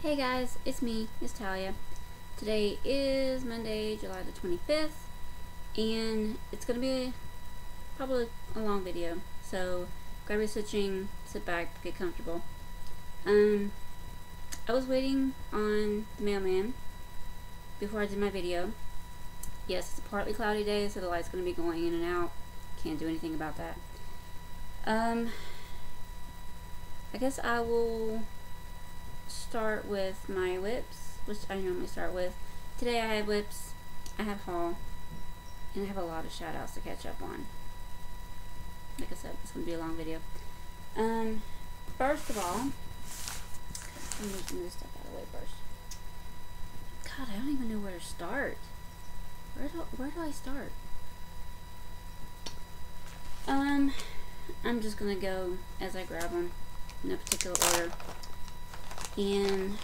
Hey guys, it's me, it's Talia. Today is Monday, July the 25th, and it's going to be probably a long video, so grab your stitching, sit back, get comfortable. Um, I was waiting on the mailman before I did my video. Yes, it's a partly cloudy day, so the light's going to be going in and out. Can't do anything about that. Um, I guess I will start with my WIPs, which I normally start with. Today I have WIPs, I have haul, and I have a lot of shout outs to catch up on. Like I said, it's going to be a long video. Um, first of all, me move this stuff out of the way first. God, I don't even know where to start. Where do, where do I start? Um, I'm just going to go as I grab them in a particular order and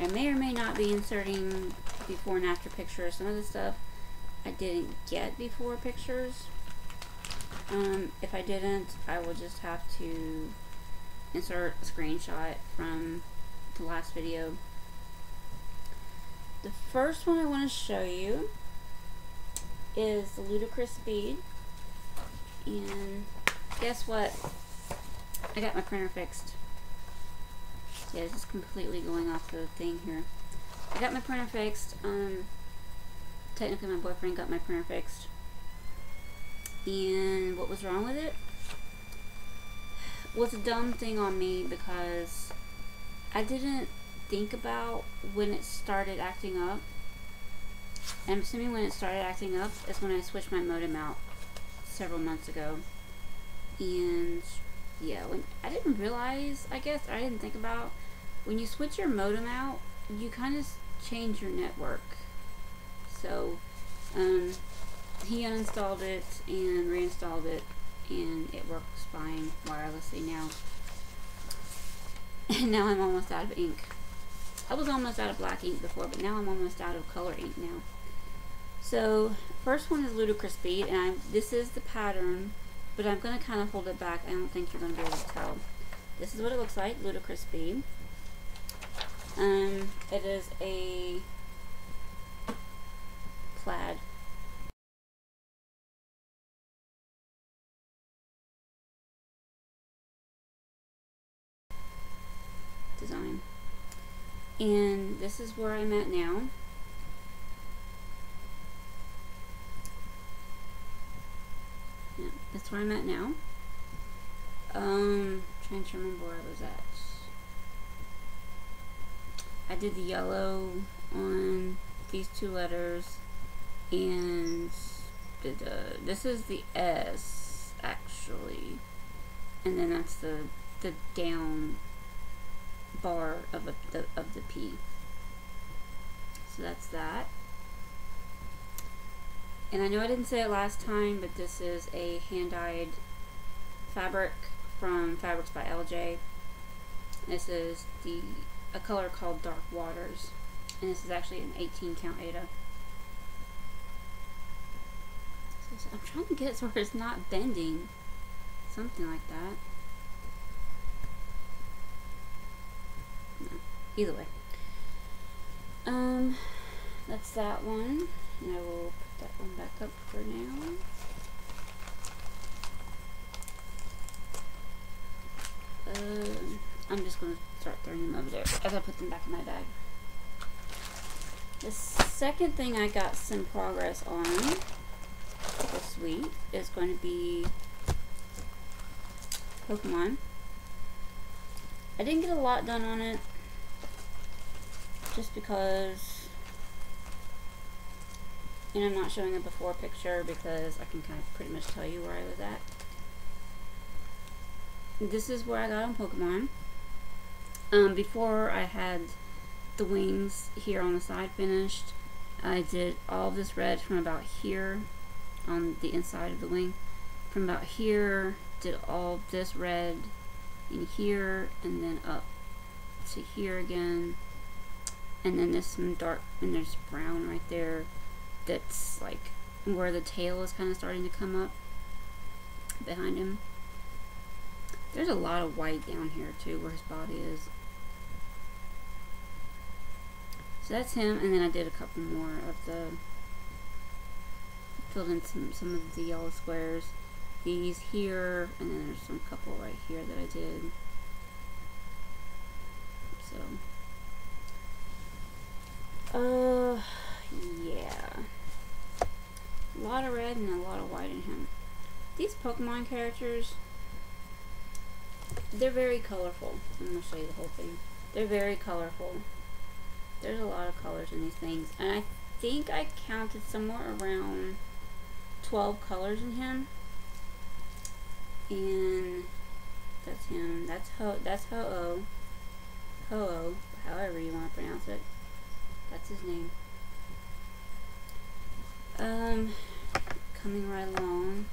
I may or may not be inserting before and after pictures. Some of the stuff I didn't get before pictures. Um, if I didn't, I will just have to insert a screenshot from the last video. The first one I want to show you is the Ludicrous Bead. And guess what? I got my printer fixed. Yeah, this is completely going off the thing here. I got my printer fixed. Um, technically my boyfriend got my printer fixed. And what was wrong with it? Was a dumb thing on me because I didn't think about when it started acting up. And I'm assuming when it started acting up is when I switched my modem out several months ago. And yeah, when I didn't realize, I guess, I didn't think about when you switch your modem out, you kind of change your network. So, um, he uninstalled it and reinstalled it, and it works fine wirelessly now. And now I'm almost out of ink. I was almost out of black ink before, but now I'm almost out of color ink now. So, first one is Ludicrous Bead, and I, this is the pattern, but I'm going to kind of hold it back. I don't think you're going to be able to tell. This is what it looks like, Ludicrous Bead. Um, it is a plaid. Design. And this is where I'm at now. Yeah, that's where I'm at now. Um, trying to remember where I was at. I did the yellow on these two letters and did uh, this is the S actually. And then that's the the down bar of a, the of the P. So that's that. And I know I didn't say it last time but this is a hand-dyed fabric from Fabrics by LJ this is the a color called Dark Waters. And this is actually an 18 count Aida. So I'm trying to get it so it's not bending. Something like that. No. Either way. Um, that's that one. And I will put that one back up for now. Uh, I'm just going to start throwing them over there as I put them back in my bag. The second thing I got some progress on this week is going to be Pokemon. I didn't get a lot done on it just because and I'm not showing a before picture because I can kind of pretty much tell you where I was at. This is where I got on Pokemon. Um, before I had the wings here on the side finished, I did all this red from about here on the inside of the wing. From about here, did all this red in here, and then up to here again. And then there's some dark, and there's brown right there. That's like where the tail is kind of starting to come up behind him. There's a lot of white down here too, where his body is. So that's him, and then I did a couple more of the filled in some some of the yellow squares. These here, and then there's some couple right here that I did. So, uh, yeah, a lot of red and a lot of white in him. These Pokemon characters, they're very colorful. I'm gonna show you the whole thing. They're very colorful. There's a lot of colors in these things, and I think I counted somewhere around 12 colors in him. And that's him. That's Ho. That's Ho-Oh. Ho-Oh, however you want to pronounce it. That's his name. Um, coming right along.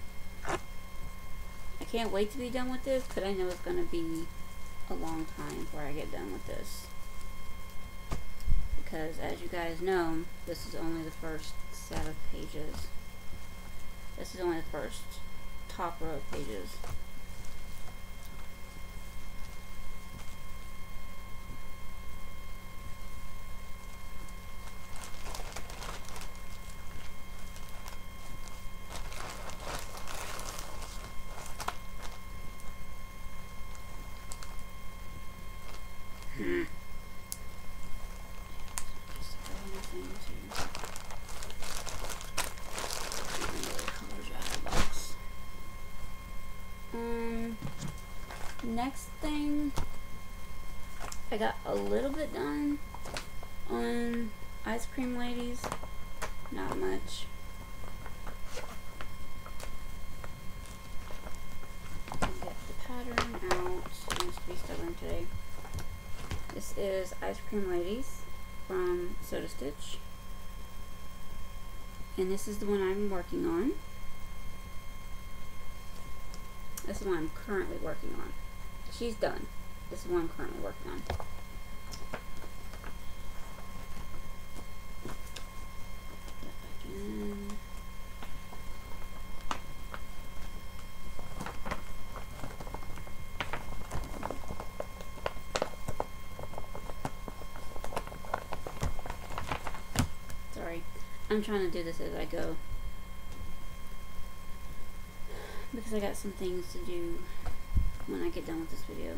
I can't wait to be done with this, but I know it's going to be a long time before I get done with this. Because, as you guys know, this is only the first set of pages. This is only the first top row of pages. next thing, I got a little bit done on Ice Cream Ladies. Not much. Get the pattern out. I must be stubborn today. This is Ice Cream Ladies from Soda Stitch. And this is the one I'm working on. This is one I'm currently working on she's done. This is what I'm currently working on. Sorry, I'm trying to do this as I go because I got some things to do when I get done with this video.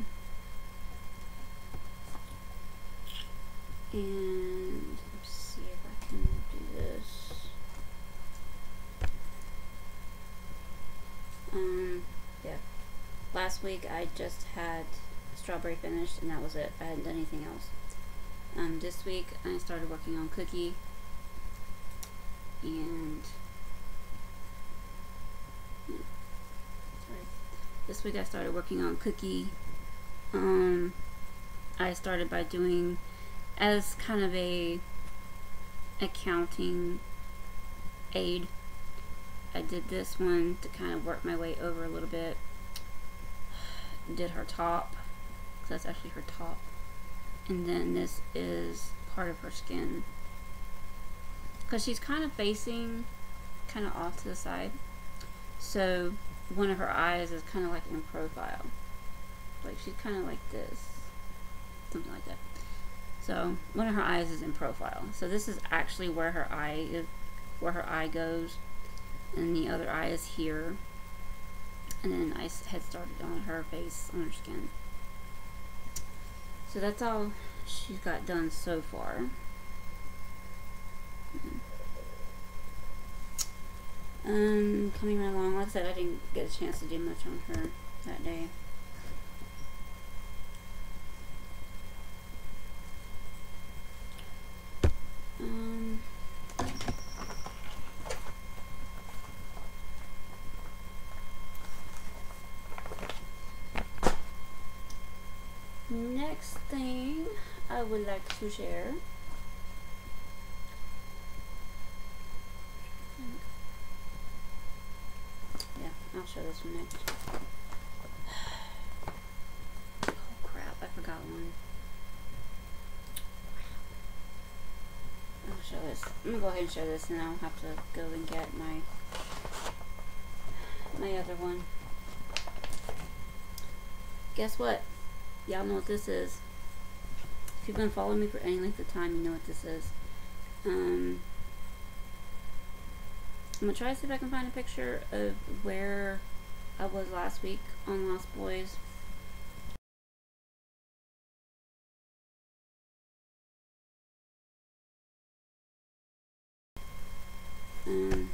And let's see if I can do this. Um, yeah. Last week I just had strawberry finished and that was it. I hadn't done anything else. Um, this week I started working on cookie and this week I started working on Cookie. Um, I started by doing as kind of a accounting aid. I did this one to kind of work my way over a little bit. Did her top, because that's actually her top. And then this is part of her skin. Because she's kind of facing kind of off to the side. So one of her eyes is kind of like in profile. Like she's kind of like this. Something like that. So one of her eyes is in profile. So this is actually where her eye is, where her eye goes. And the other eye is here. And then I had started on her face, on her skin. So that's all she's got done so far. Mm -hmm. Um, coming right along. Like I said, I didn't get a chance to do much on her that day. Um, next thing I would like to share I'll show this one next. Oh crap, I forgot one. I'll show this. I'm gonna go ahead and show this and I'll have to go and get my my other one. Guess what? Y'all know what this is. If you've been following me for any length of time, you know what this is. Um, I'm gonna try to see if I can find a picture of where I was last week on Lost Boys. Um,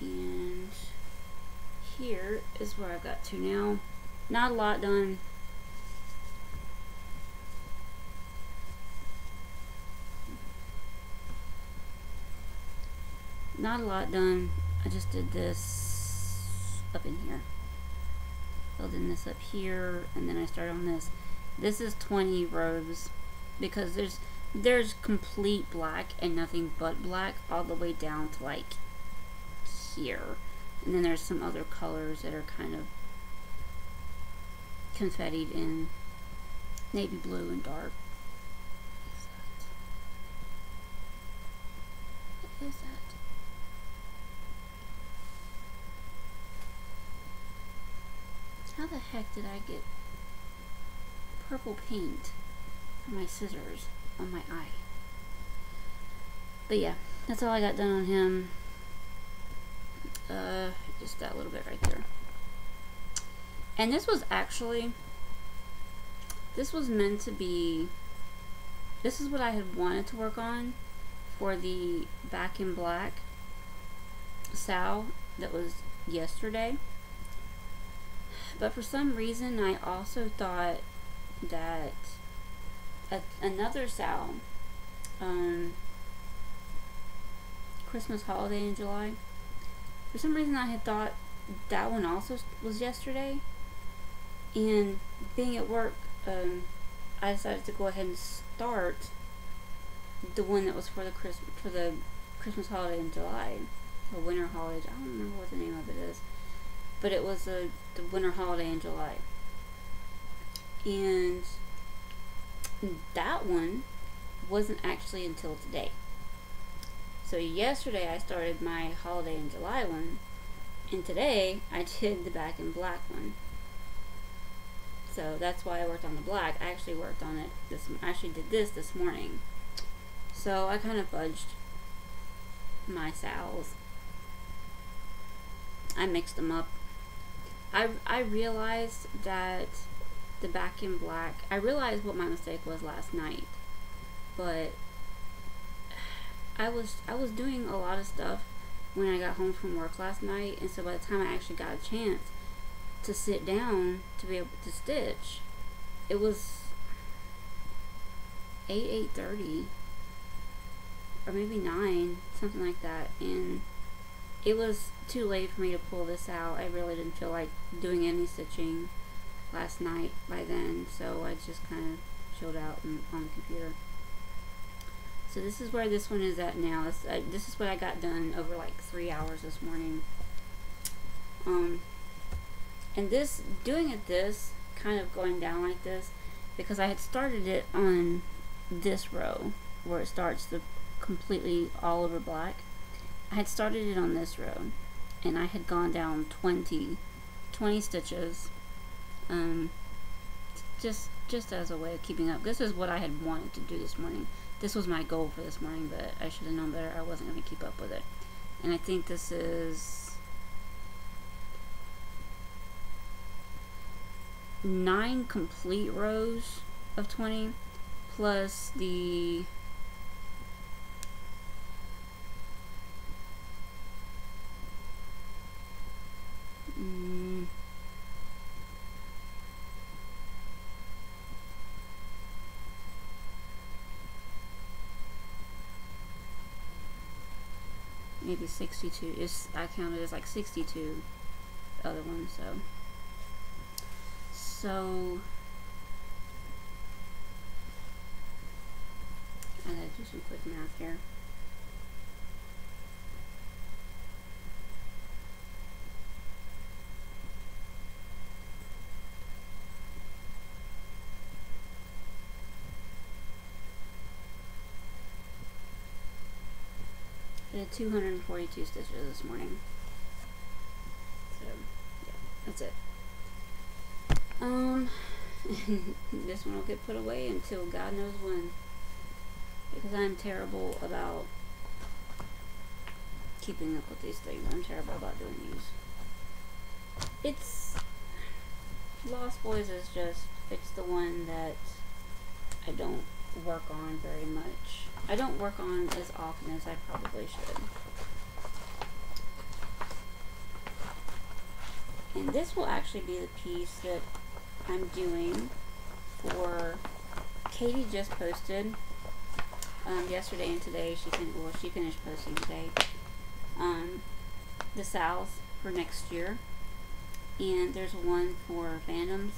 and here is where I've got to now. Not a lot done. Not a lot done. I just did this up in here. In this up here, and then I started on this. This is 20 rows because there's there's complete black and nothing but black all the way down to like here. And then there's some other colors that are kind of confettied in navy blue and dark. What is that? How the heck did I get purple paint for my scissors on my eye? But yeah, that's all I got done on him. Uh, just that little bit right there. And this was actually, this was meant to be, this is what I had wanted to work on for the back in black Sal that was yesterday. But for some reason, I also thought that a, another Sal, um, Christmas holiday in July, for some reason I had thought that one also was yesterday. And being at work, um, I decided to go ahead and start the one that was for the Christmas for the Christmas holiday in July, or winter holiday. I don't remember what the name of it is, but it was a the winter holiday in July, and that one wasn't actually until today. So yesterday I started my holiday in July one, and today I did the back in black one. So that's why I worked on the black. I actually worked on it this. I actually did this this morning. So I kind of fudged my sals. I mixed them up. I I realized that the back in black. I realized what my mistake was last night, but I was I was doing a lot of stuff when I got home from work last night, and so by the time I actually got a chance to sit down to be able to stitch, it was eight eight thirty, or maybe nine, something like that, and it was too late for me to pull this out. I really didn't feel like doing any stitching last night by then, so I just kind of chilled out and, on the computer. So this is where this one is at now. This, uh, this is what I got done over like three hours this morning. Um, and this, doing it this, kind of going down like this, because I had started it on this row, where it starts the completely all over black. I had started it on this row, and I had gone down 20, 20 stitches, um, just just as a way of keeping up. This is what I had wanted to do this morning this was my goal for this morning, but I should have known better. I wasn't going to keep up with it. And I think this is nine complete rows of 20 plus the maybe 62 is I counted as like 62 other ones so. So. I gotta do some quick math here I did 242 stitches this morning. So, yeah. That's it. Um, this one will get put away until God knows when. Because I'm terrible about keeping up with these things. I'm terrible about doing these. It's Lost Boys is just it's the one that I don't work on very much. I don't work on as often as I probably should. And this will actually be the piece that I'm doing for Katie just posted um, yesterday and today. She fin- well, she finished posting today. Um, the South for next year, and there's one for fandoms.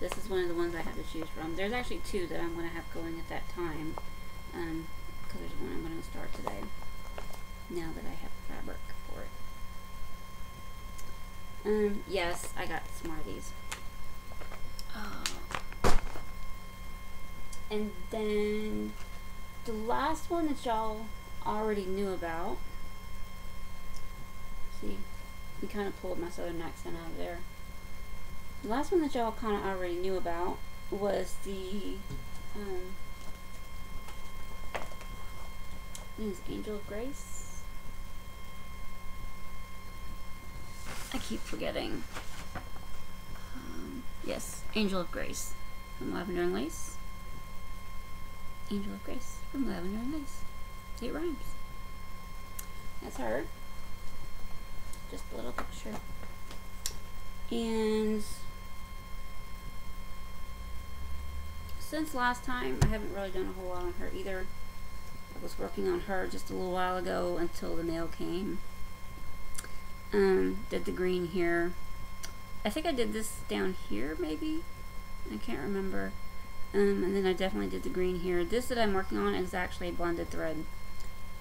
This is one of the ones I have to choose from. There's actually two that I'm going to have going at that time, because um, there's one I'm going to start today. Now that I have fabric for it. Um, yes, I got Smarties. Oh. And then the last one that y'all already knew about. See, we kind of pulled my southern accent out of there. The last one that y'all kind of already knew about was the, um, I think it's Angel of Grace. I keep forgetting. Um, yes, Angel of Grace from Lavender and Lace. Angel of Grace from Lavender and Lace. It rhymes. That's her. Just a little picture. And since last time, I haven't really done a whole lot on her either. I was working on her just a little while ago until the mail came. Um, did the green here. I think I did this down here, maybe? I can't remember. Um, and then I definitely did the green here. This that I'm working on is actually a blended thread.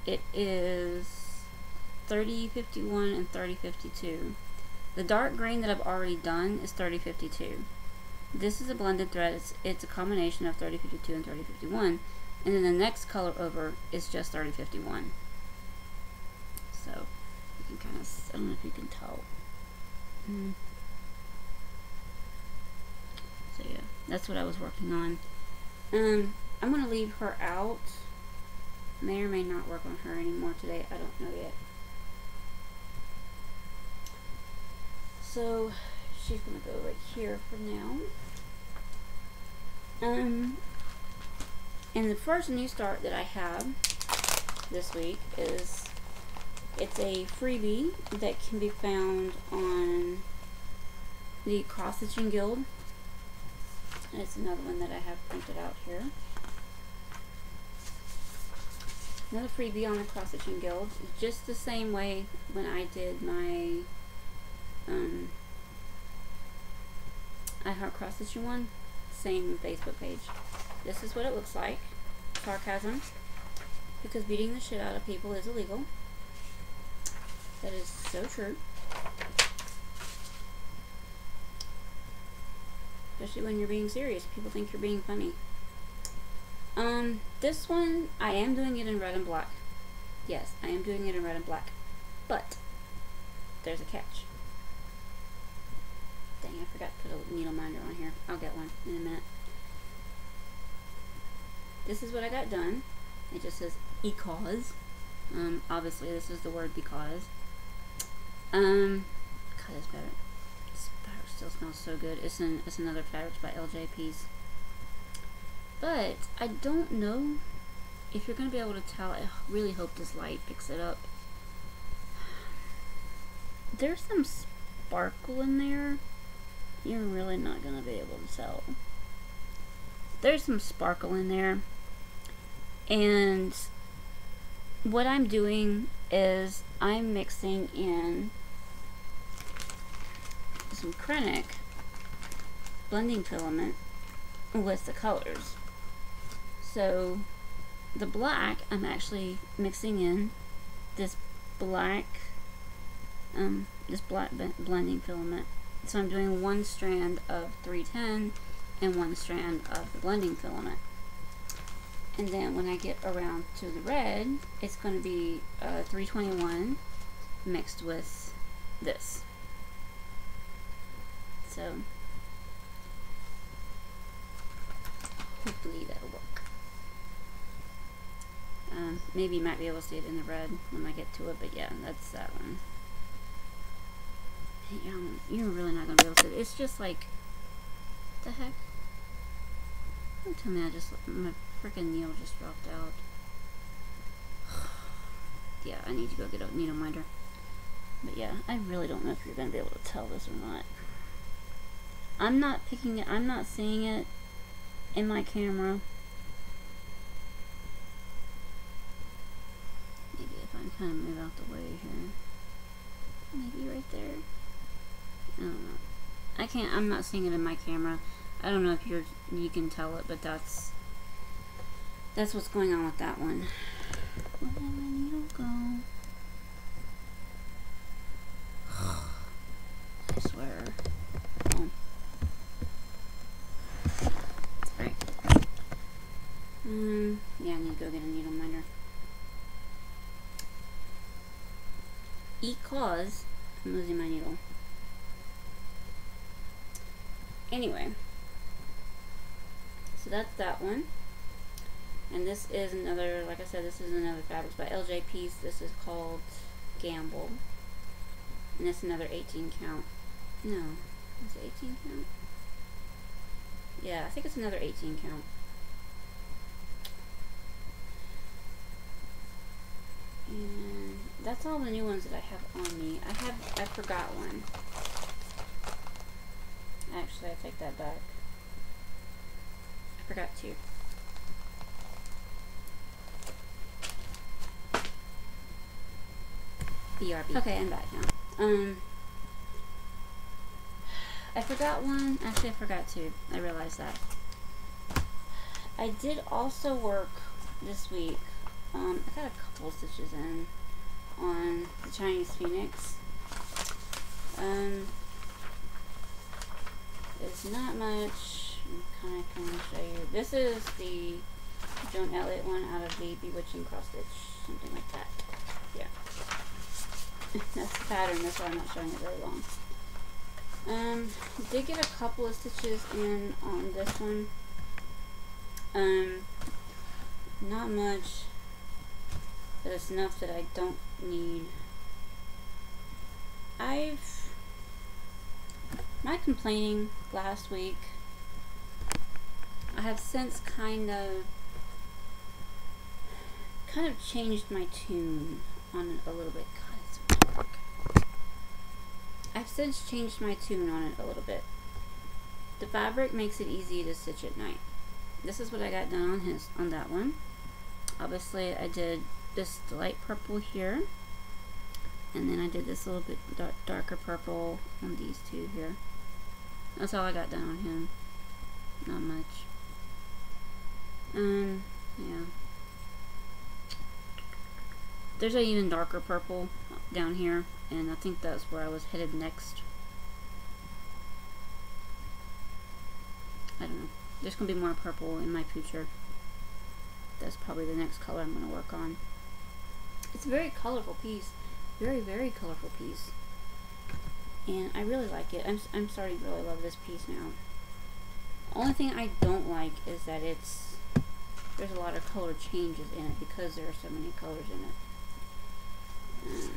It is 3051 and 3052. The dark green that I've already done is 3052. This is a blended thread. It's, it's a combination of 3052 and 3051. And then the next color over is just 3051. So you can kind of, I don't know if you can tell. Mm. So yeah, that's what I was working on. Um, I'm going to leave her out. May or may not work on her anymore today. I don't know yet. So she's going to go right here for now. Um, and the first new start that I have this week is it's a freebie that can be found on the Cross Stitching Guild. And it's another one that I have printed out here. Another freebie on the Cross Stitching Guild. Just the same way when I did my um, I Heart Cross Stitching one. Same Facebook page. This is what it looks like. Sarcasm. Because beating the shit out of people is illegal. That is so true. Especially when you're being serious. People think you're being funny. Um, this one, I am doing it in red and black. Yes, I am doing it in red and black. But, there's a catch. Dang, I forgot to put a needle minder on here. I'll get one in a minute. This is what I got done. It just says because. Um, obviously this is the word because. Um, God, this fabric, this fabric still smells so good. It's an it's another fabric by LJ piece. But I don't know if you're gonna be able to tell. I really hope this light picks it up. There's some sparkle in there. You're really not gonna be able to tell. There's some sparkle in there. And what I'm doing is I'm mixing in some Kreinik blending filament with the colors. So the black, I'm actually mixing in this black, um, this black blending filament. So I'm doing one strand of 310 and one strand of the blending filament. And then when I get around to the red, it's going to be uh, 321 mixed with this. so hopefully that'll work. Um, maybe you might be able to see it in the red when I get to it, but yeah, that's that one. Yeah, you're really not gonna be able to. It's just like, the heck? Don't tell me I just my freaking needle just dropped out. yeah, I need to go get a needle minder. But yeah, I really don't know if you're gonna be able to tell this or not. I'm not picking it. I'm not seeing it in my camera. Maybe if I kind of move out the way here. Maybe right there. I can't, I'm not seeing it in my camera. I don't know if you're, you can tell it, but that's, that's what's going on with that one. Where did my needle go? I swear. Oh. Right. Um, yeah, I need to go get a needle minder. Because I'm losing my needle. Anyway, so that's that one. And this is another, like I said, this is another Fabrics by LJ piece. This is called Gamble. And it's another 18 count. No, is it 18 count? Yeah, I think it's another 18 count. And that's all the new ones that I have on me. I have, I forgot one. Actually, I take that back. I forgot two. BRB. Okay, I'm back now. Um, I forgot one. Actually, I forgot two. I realized that. I did also work this week. Um, I got a couple stitches in on the Chinese Phoenix. Um, it's not much. I'm kind of going to show you. This is the Joan Elliott one out of the Bewitching Cross Stitch, something like that. Yeah. That's the pattern. That's why I'm not showing it very long. Um, did get a couple of stitches in on this one. Um, not much, but it's enough that I don't need. I've my complaining last week. I have since kind of kind of changed my tune on it a little bit. God. I've since changed my tune on it a little bit. The fabric makes it easy to stitch at night. This is what I got done on his on that one. Obviously, I did this light purple here, and then I did this little bit dark, darker purple on these two here. That's all I got done on him. Not much. Um, yeah. There's an even darker purple down here, and I think that's where I was headed next. I don't know. There's going to be more purple in my future. That's probably the next color I'm going to work on. It's a very colorful piece. Very, very colorful piece. And I really like it. I'm, I'm starting to really love this piece now. The only thing I don't like is that it's there's a lot of color changes in it because there are so many colors in it. Um,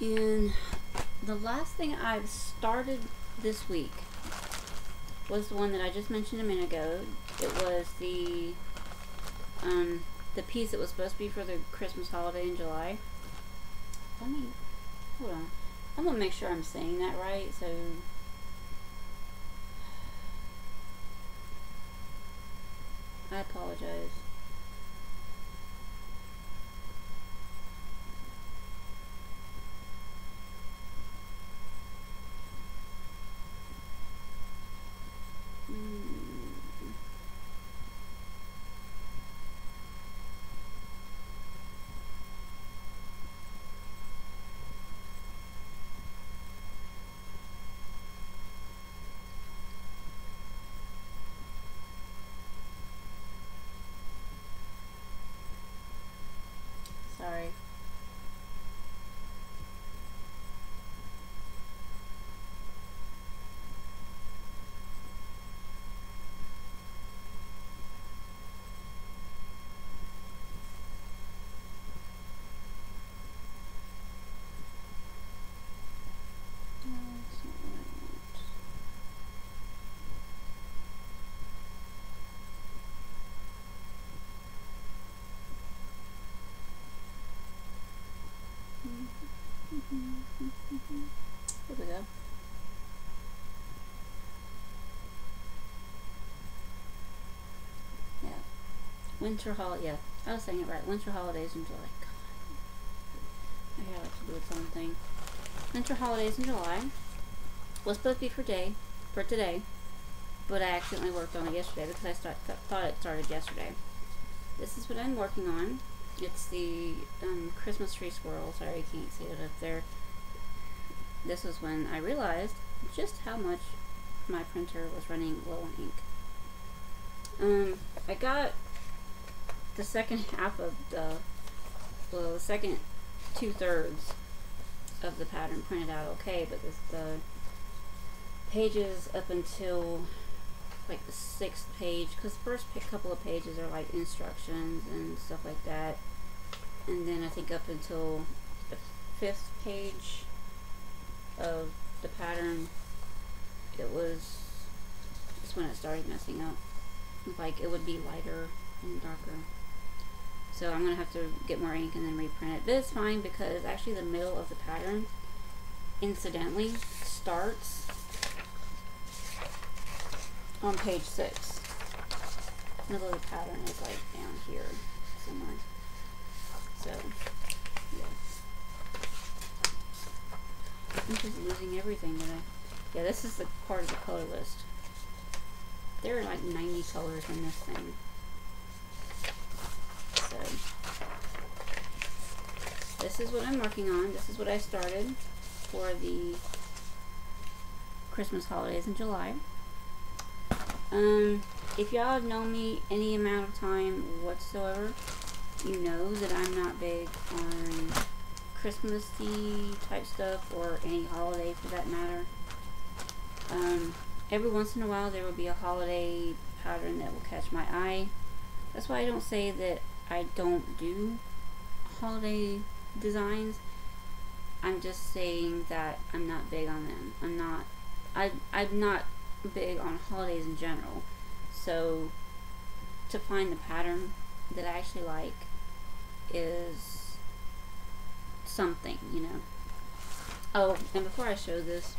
And the last thing I've started this week was the one that I just mentioned a minute ago. It was the um, the piece that was supposed to be for the Christmas holiday in July. Let me hold on. I'm gonna make sure I'm saying that right. So I apologize. Winter holiday. Yeah, I was saying it right. Winter holidays in July. God. Hair likes to do its own thing. Winter holidays in July was supposed to be for day for today, but I accidentally worked on it yesterday because I start, th thought it started yesterday. This is what I'm working on. It's the um, Christmas tree squirrel. Sorry, you can't see it up there. This is when I realized just how much my printer was running low on ink. Um, I got the second half of the, well, the second two thirds of the pattern printed out okay, but the pages up until like the sixth page, because the first couple of pages are like instructions and stuff like that, and then I think up until the fifth page of the pattern, it was just when it started messing up. Like it would be lighter and darker. So I'm going to have to get more ink and then reprint it. But it's fine because actually the middle of the pattern, incidentally, starts on page 6. The middle of the pattern is like down here somewhere. So, yeah. I'm just losing everything today. Yeah, this is the part of the color list. There are like 90 colors in this thing. So, this is what I'm working on. This is what I started for the Christmas holidays in July. Um, if y'all have known me any amount of time whatsoever, you know that I'm not big on Christmassy type stuff or any holiday for that matter. Um, every once in a while there will be a holiday pattern that will catch my eye. That's why I don't say that I don't do holiday designs. I'm just saying that I'm not big on them. I'm not I I'm not big on holidays in general. So to find the pattern that I actually like is something, you know. Oh, and before I show this,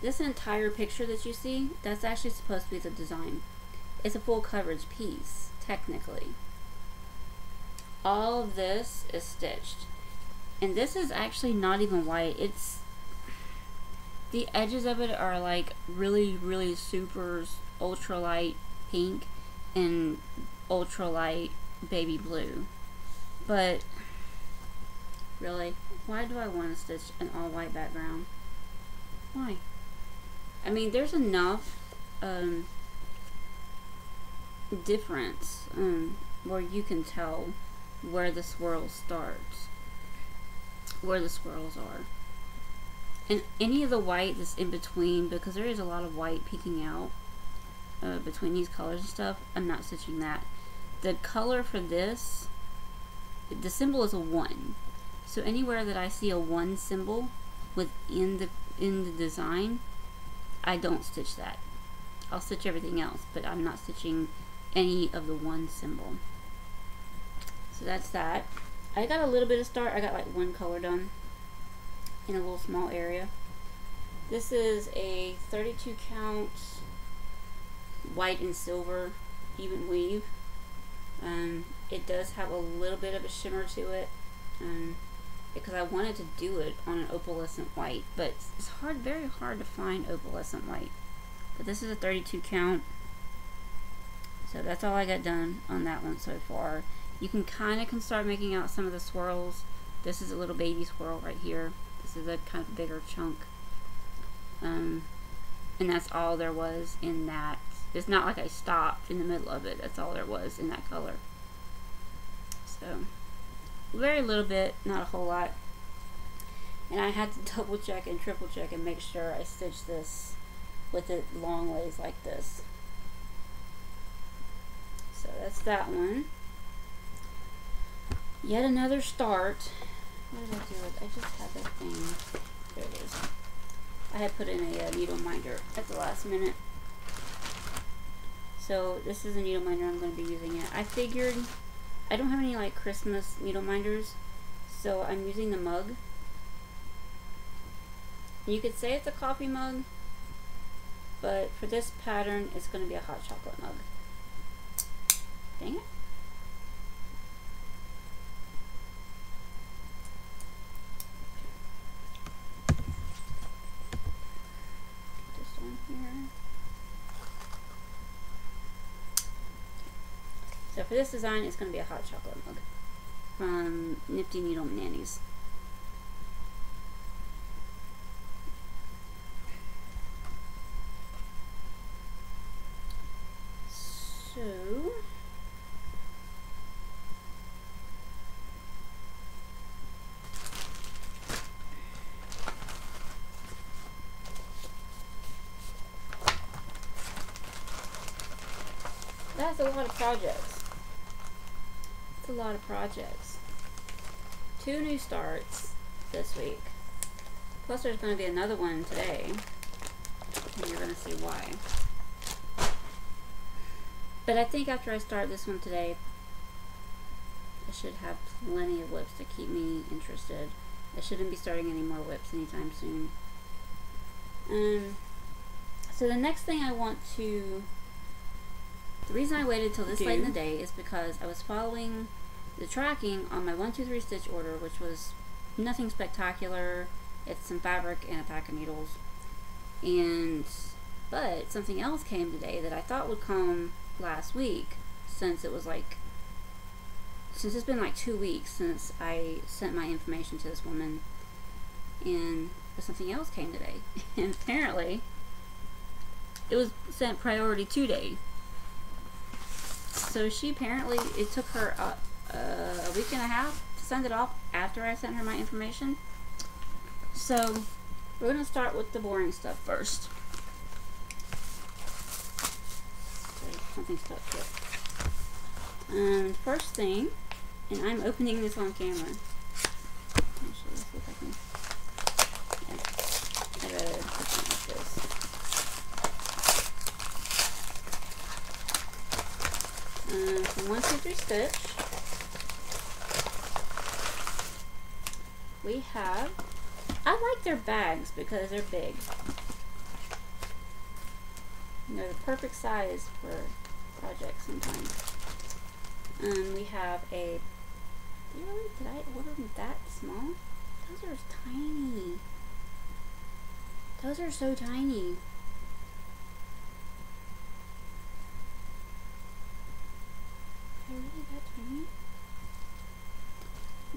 this entire picture that you see, that's actually supposed to be the design. It's a full coverage piece, technically. All of this is stitched. And this is actually not even white. It's the edges of it are like really, really super ultra light pink and ultra light baby blue. But really, why do I want to stitch an all white background? Why? I mean, there's enough um, difference um, where you can tell where the swirl starts, where the swirls are. And any of the white that's in between, because there is a lot of white peeking out uh, between these colors and stuff, I'm not stitching that. The color for this, the symbol is a 1. So anywhere that I see a 1 symbol within the in the design, I don't stitch that. I'll stitch everything else, but I'm not stitching any of the one symbol. So that's that. I got a little bit of start. I got like one color done in a little small area. This is a 32 count white and silver even weave. Um, it does have a little bit of a shimmer to it. Um, because I wanted to do it on an opalescent white, but it's hard, very hard to find opalescent white. But this is a 32 count, so that's all I got done on that one so far. You can kind of can start making out some of the swirls. This is a little baby swirl right here. This is a kind of bigger chunk. Um, and that's all there was in that. It's not like I stopped in the middle of it. That's all there was in that color. So very little bit, not a whole lot. And I had to double check and triple check and make sure I stitched this with it long ways like this. So that's that one. Yet another start. What did I do with I just had that thing. There it is. I had put in a, a needle minder at the last minute. So this is a needle minder I'm going to be using it. I figured I don't have any like Christmas needle minders, so I'm using the mug. You could say it's a coffee mug, but for this pattern, it's going to be a hot chocolate mug. Dang it. This one here. So for this design, it's going to be a hot chocolate mug from Nifty Needle Nannies. So that's a lot of projects. It's a lot of projects. Two new starts this week. Plus there's going to be another one today. And you're going to see why. But I think after I start this one today, I should have plenty of WIPs to keep me interested. I shouldn't be starting any more WIPs anytime soon. Um, so the next thing I want to... The reason I waited till this Do. late in the day is because I was following the tracking on my 123 stitch order, which was nothing spectacular. It's some fabric and a pack of needles. And, but something else came today that I thought would come last week since it was like since it's been like two weeks since I sent my information to this woman and but something else came today and apparently it was sent priority two day so she apparently it took her uh, uh, a week and a half to send it off after I sent her my information so we're gonna start with the boring stuff first something stuck to it. Um, first thing, and I'm opening this on camera. Actually, see if I can. Yeah, open it like this. Um, from one two three stitch, we have. I like their bags because they're big. And they're the perfect size for projects sometimes. Um, we have a. Really? Did I order them that small? Those are tiny. Those are so tiny. Are really that tiny?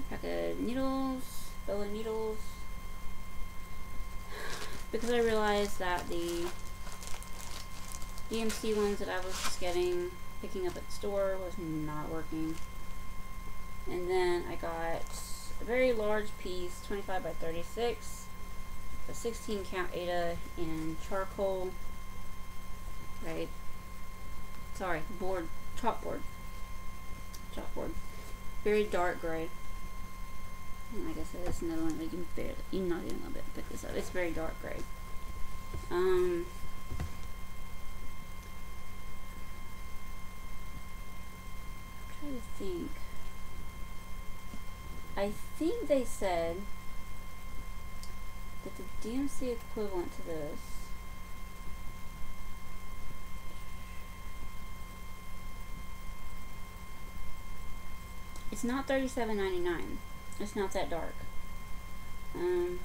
Pack of needles, and needles. Because I realized that the DMC ones that I was just getting, picking up at the store was not working. And then I got a very large piece, 25 by 36, a 16 count Aida in charcoal, right? Sorry, board, chalkboard, chalkboard, very dark gray. Like I said, it's another one you can barely, you're not even gonna be pick this up. It's very dark gray. Um, trying to think. I think they said that the DMC equivalent to this it's not thirty seven ninety nine. It's not that dark. Um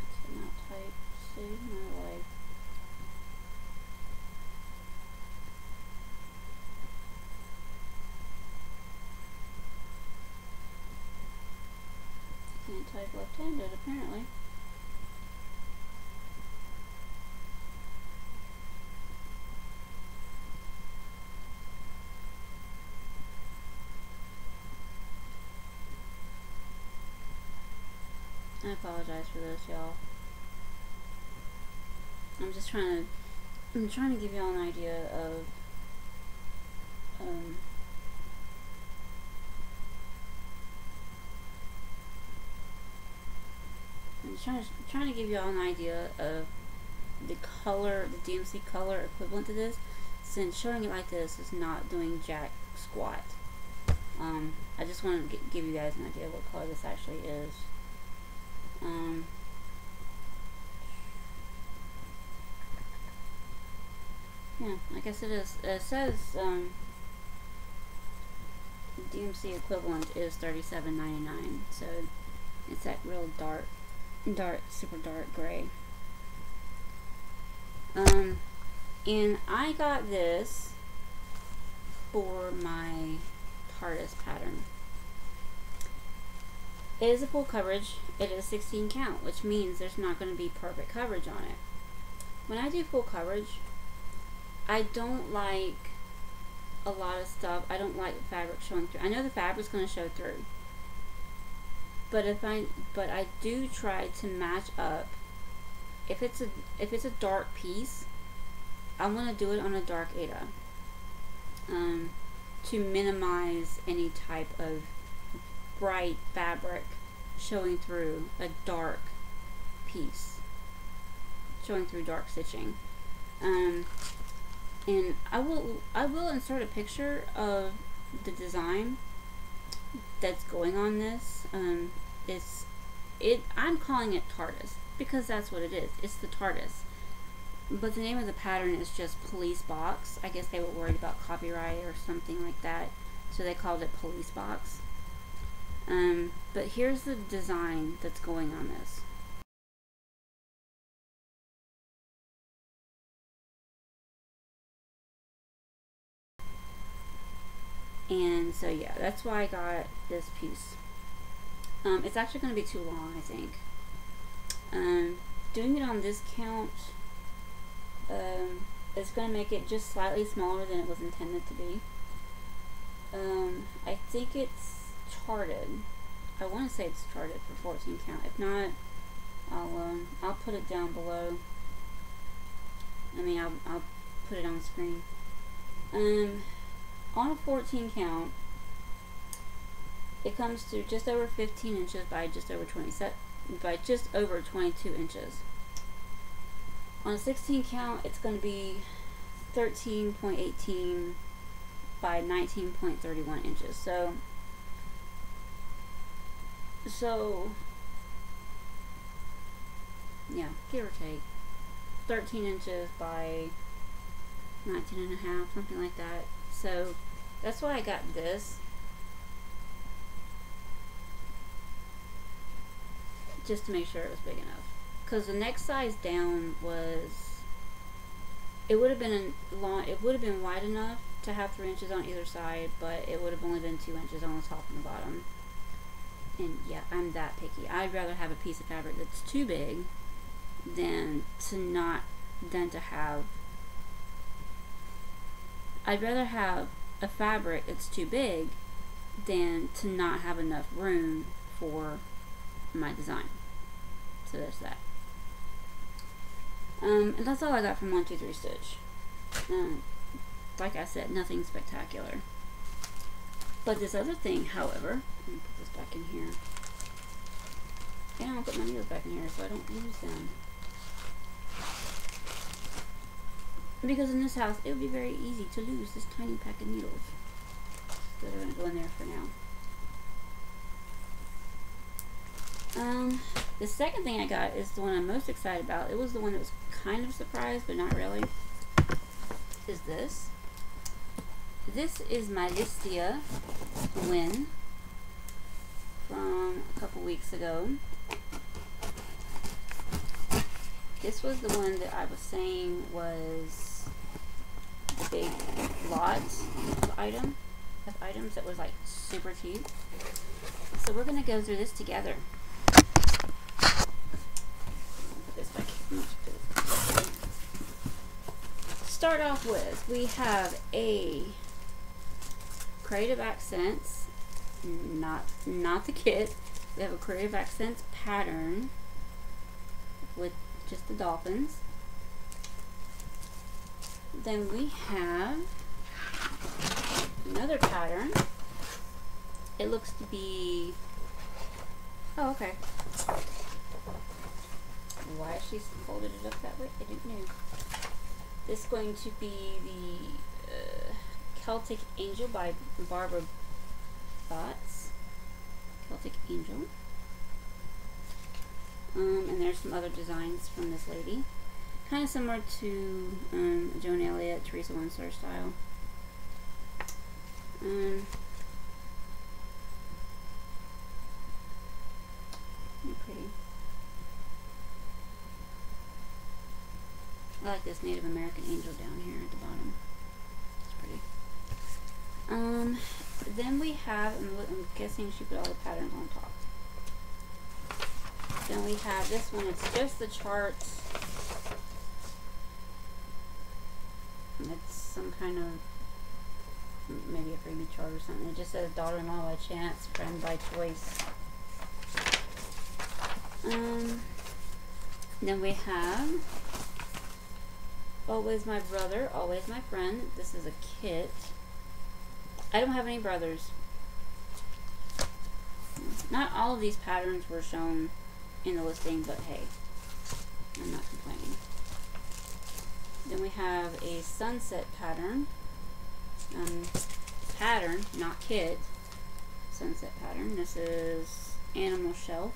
I cannot type. Save my life. Can't type left-handed apparently. I apologize for this, y'all. I'm just trying to I'm trying to give y'all an idea of um trying to, trying to give y'all an idea of the color, the DMC color equivalent to this, since showing it like this is not doing jack squat. Um, I just want to give you guys an idea what color this actually is. Um, yeah, I guess it is. It says um, DMC equivalent is thirty-seven ninety-nine, so it's that real dark, dark, super dark gray. Um, and I got this for my TARDIS pattern. It is a full coverage. It is 16 count, which means there's not going to be perfect coverage on it. When I do full coverage, I don't like a lot of stuff. I don't like the fabric showing through. I know the fabric's going to show through. But if I but I do try to match up if it's a if it's a dark piece, I'm to do it on a dark Aida. Um, to minimize any type of bright fabric showing through a dark piece showing through dark stitching um, and I will I will insert a picture of the design that's going on this um, it's it I'm calling it TARDIS because that's what it is it's the TARDIS but the name of the pattern is just Police Box. I guess they were worried about copyright or something like that, so they called it Police Box. Um, but here's the design that's going on this. And so yeah, that's why I got this piece. Um, it's actually going to be too long, I think. Um, doing it on this count um, it's going to make it just slightly smaller than it was intended to be. Um, I think it's charted. I want to say it's charted for 14 count. If not, I'll um, I'll put it down below. I mean, I'll, I'll put it on screen. Um, on a 14 count, it comes to just over 15 inches by just over 20 by just over 22 inches. On a 16 count, it's going to be 13.18 by 19.31 inches. So, so, yeah, give or take. 13 inches by 19 and a half, something like that. So, that's why I got this. Just to make sure it was big enough. Because the next size down was it would have been long it would have been wide enough to have three inches on either side but it would have only been two inches on the top and the bottom. And yeah I'm that picky. I'd rather have a piece of fabric that's too big than to not than to have I'd rather have a fabric that's too big than to not have enough room for my design so there's that um, and that's all I got from 123 Stitch. Um, like I said, nothing spectacular. But this other thing, however, let me put this back in here. And I'll put my needles back in here so I don't lose them. Because in this house, it would be very easy to lose this tiny pack of needles. So they're going to go in there for now. Um, the second thing I got is the one I'm most excited about. It was the one that was kind of surprised, but not really. Is this. This is my Listia win from a couple weeks ago. This was the one that I was saying was the big lot of item of items that was like super cheap. So we're gonna go through this together. Start off with, we have a Creative Accents, not not the kit. We have a Creative Accents pattern with just the dolphins. Then we have another pattern. It looks to be, oh okay, why actually folded it up that way. I didn't know. This is going to be the uh, Celtic Angel by Barbara Baatz. Celtic Angel. Um, and there's some other designs from this lady. Kind of similar to um, Joan Elliott, Teresa Wentzler style. Um, pretty. I like this Native American angel down here at the bottom. It's pretty. Um, then we have, I'm, I'm guessing she put all the patterns on top. Then we have this one, it's just the charts. It's some kind of, maybe a freebie chart or something. It just says daughter-in-law by chance, friend by choice. Um, then we have Always My Brother, Always My Friend. This is a kit. I don't have any brothers. Not all of these patterns were shown in the listing, but hey, I'm not complaining. Then we have a sunset pattern. Um, pattern, not kit. Sunset pattern. This is Animal Shelf.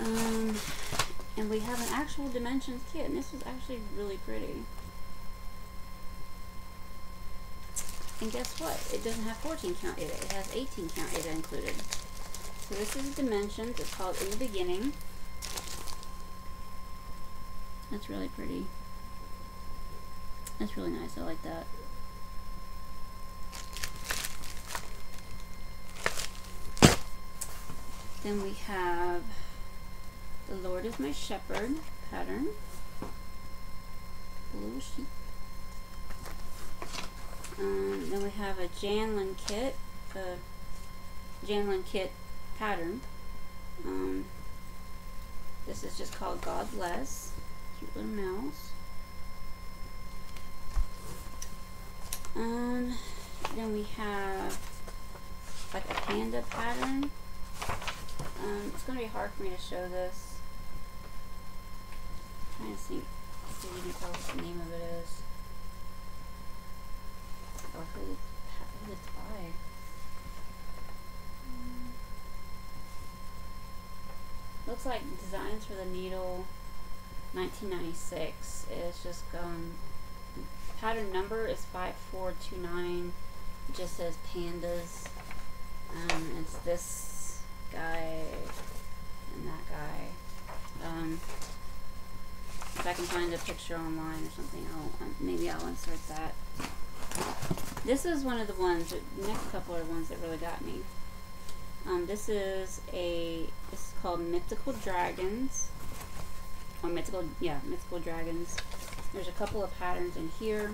Um, and we have an actual dimensions kit, and this is actually really pretty. And guess what? It doesn't have 14 count Aida. It has 18 count Aida included. So this is dimensions. It's called In the Beginning. That's really pretty. That's really nice. I like that. Then we have the Lord is my shepherd pattern. Blue sheep. Um, then we have a Janlynn kit, a Janlynn kit pattern. Um, this is just called God Bless. Cute little mouse. Um, then we have like a panda pattern. Um, it's going to be hard for me to show this trying to think if you can tell what the name of it is. Or who, who it's by. Hmm. Looks like Designs for the Needle 1996. It's just um, pattern number is 5429. It just says pandas. Um, it's this guy and that guy. Um, if I can find a picture online or something, I'll, um, maybe I'll insert that. This is one of the ones, the next couple are ones that really got me. Um, this is a, this is called Mythical Dragons. Or Mythical, yeah, Mythical Dragons. There's a couple of patterns in here.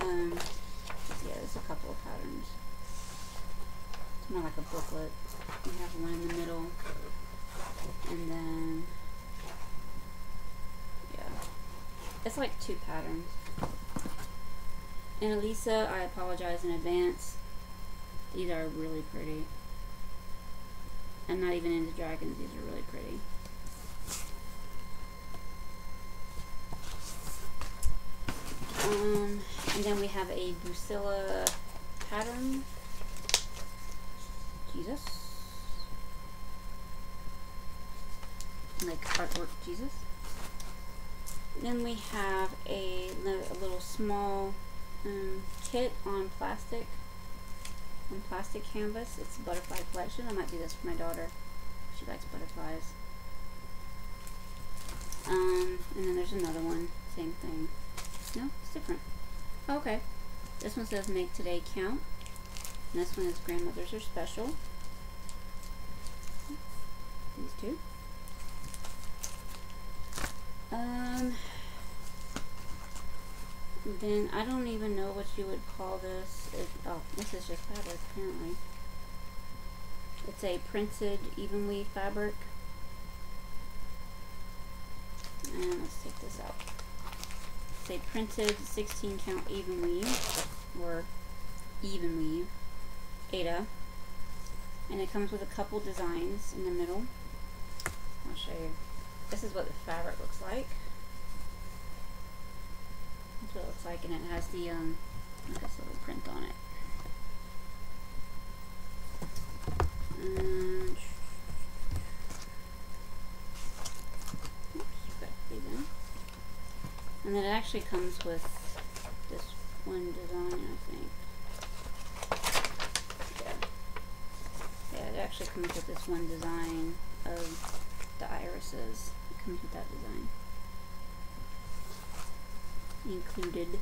Um, yeah, there's a couple of patterns. It's more like a booklet. You have one in the middle. And then It's like two patterns. And Elisa, I apologize in advance. These are really pretty. I'm not even into dragons. These are really pretty. Um, and then we have a Drusilla pattern. Jesus. Like artwork Jesus. Then we have a, a little small um, kit on plastic, on plastic canvas. It's a butterfly collection. I might do this for my daughter. She likes butterflies. Um, and then there's another one, same thing. No, it's different. okay. This one says make today count. And this one is grandmothers are special. These two. Um, then I don't even know what you would call this. It, oh, this is just fabric apparently. It's a printed even weave fabric. And let's take this out. It's a printed 16 count even weave or even weave. Aida. And it comes with a couple designs in the middle. I'll show you. This is what the fabric looks like. That's what it looks like, and it has the um, this little print on it. And And then it actually comes with this one design, I think. Yeah. Yeah, it actually comes with this one design of the irises. Comes with that design. Included.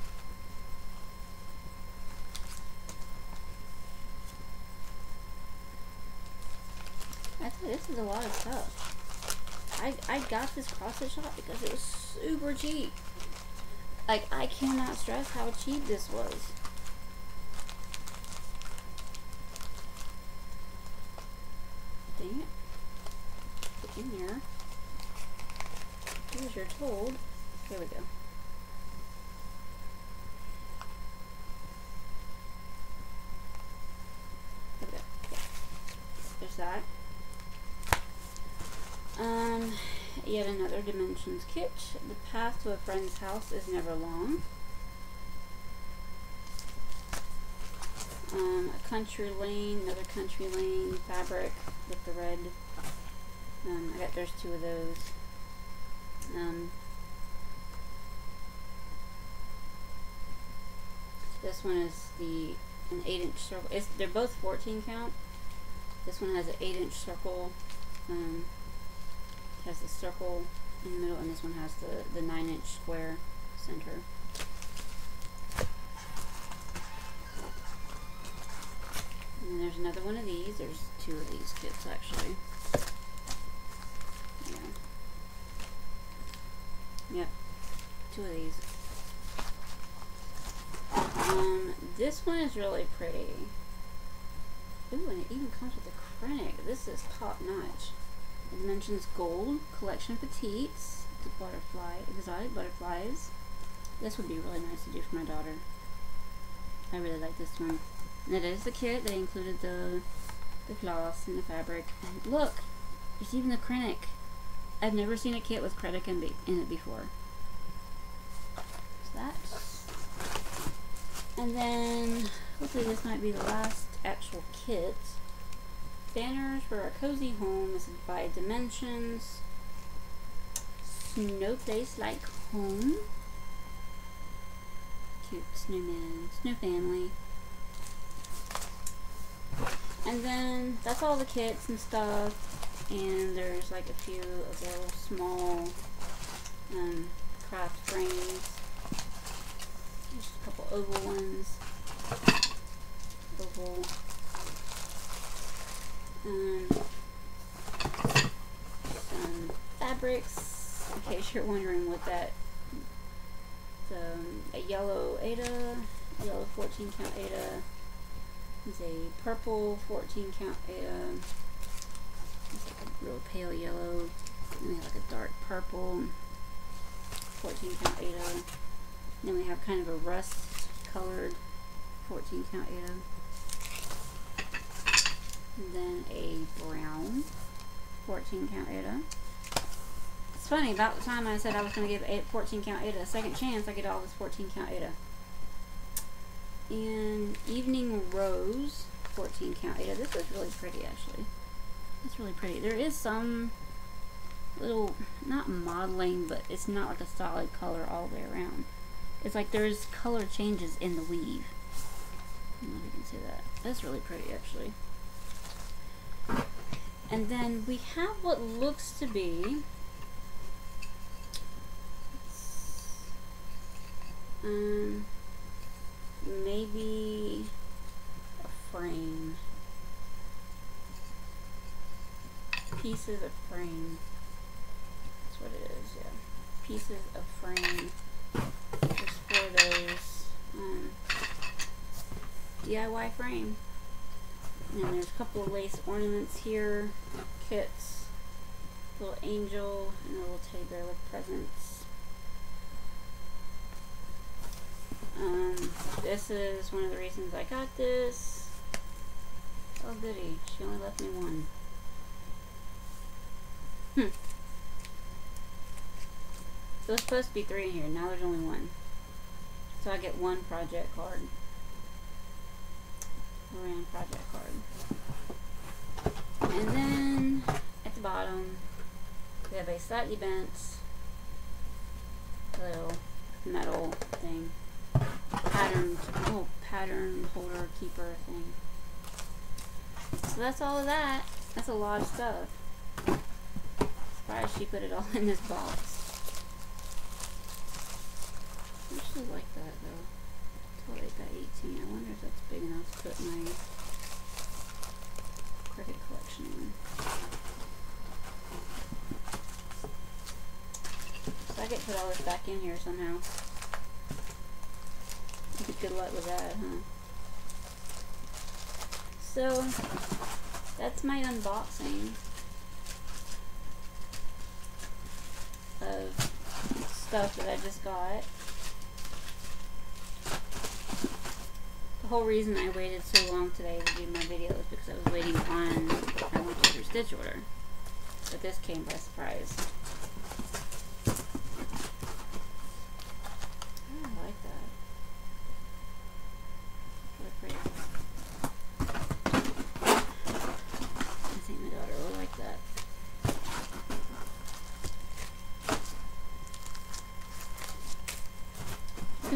Thought this is a lot of stuff. I, I got this cross shop because it was super cheap. Like, I cannot stress how cheap this was. Dang it. Get in there. Do as. There we go. There we go. There's that. Um, yet another Dimensions kit. The path to a friend's house is never long. Um, a country lane, another country lane fabric with the red. Um, I got there's two of those. Um, this one is the an 8 inch circle. It's, they're both 14 count. This one has an 8 inch circle. Um, has the circle in the middle, and this one has the, the 9 inch square center. And there's another one of these. There's two of these kits actually. Yeah. Yep. Two of these. Um, this one is really pretty. Ooh, and it even comes with a Kreinik. This is top notch. It mentions gold, collection of petites, the butterfly, exotic butterflies. This would be really nice to do for my daughter. I really like this one. And it is the kit. They included the the gloss and the fabric. And look, there's even the Kreinik. I've never seen a kit with Kreinik in, in it before. So that. And then, hopefully this might be the last actual kit. Banners for a cozy home. This is by Dimensions. Snow place like home. Cute snowman, snow family. And then that's all the kits and stuff. And there's like a few of the little small um, craft frames. Just a couple oval ones. Oval um, some fabrics, in case you're wondering what that, um, a yellow Aida, yellow 14 count Aida, is a purple 14 count Aida, it's like a real pale yellow, and we have like a dark purple 14 count Aida, then we have kind of a rust colored 14 count Aida then a brown 14 count Aida. It's funny, about the time I said I was going to give a 14 count Aida a second chance, I get all this 14 count Aida. And Evening Rose 14 count Aida. This is really pretty actually. It's really pretty. There is some little, not modeling, but it's not like a solid color all the way around. It's like there's color changes in the weave. I don't know if you can see that. That's really pretty actually. And then we have what looks to be um, maybe a frame. Pieces of frame. That's what it is, yeah. Pieces of frame. Just for those um, DIY frame. And there's a couple of lace ornaments here, kits, little angel, and a little teddy bear with presents. Um, this is one of the reasons I got this. Oh goody, she only left me one. Hmm. There was supposed to be three here, now there's only one. So I get one project card. Moran project card. And then at the bottom we have a slightly bent little metal thing. Patterned oh pattern holder keeper thing. So that's all of that. That's a lot of stuff. Surprised she put it all in this box. I actually like that though. Toilet got 18. I wonder if that's big enough to put my Cricut collection in. So I to put all this back in here somehow. Good luck with that, huh? So, that's my unboxing of stuff that I just got. The whole reason I waited so long today to do my video is because I was waiting on my your stitch order. But this came by surprise.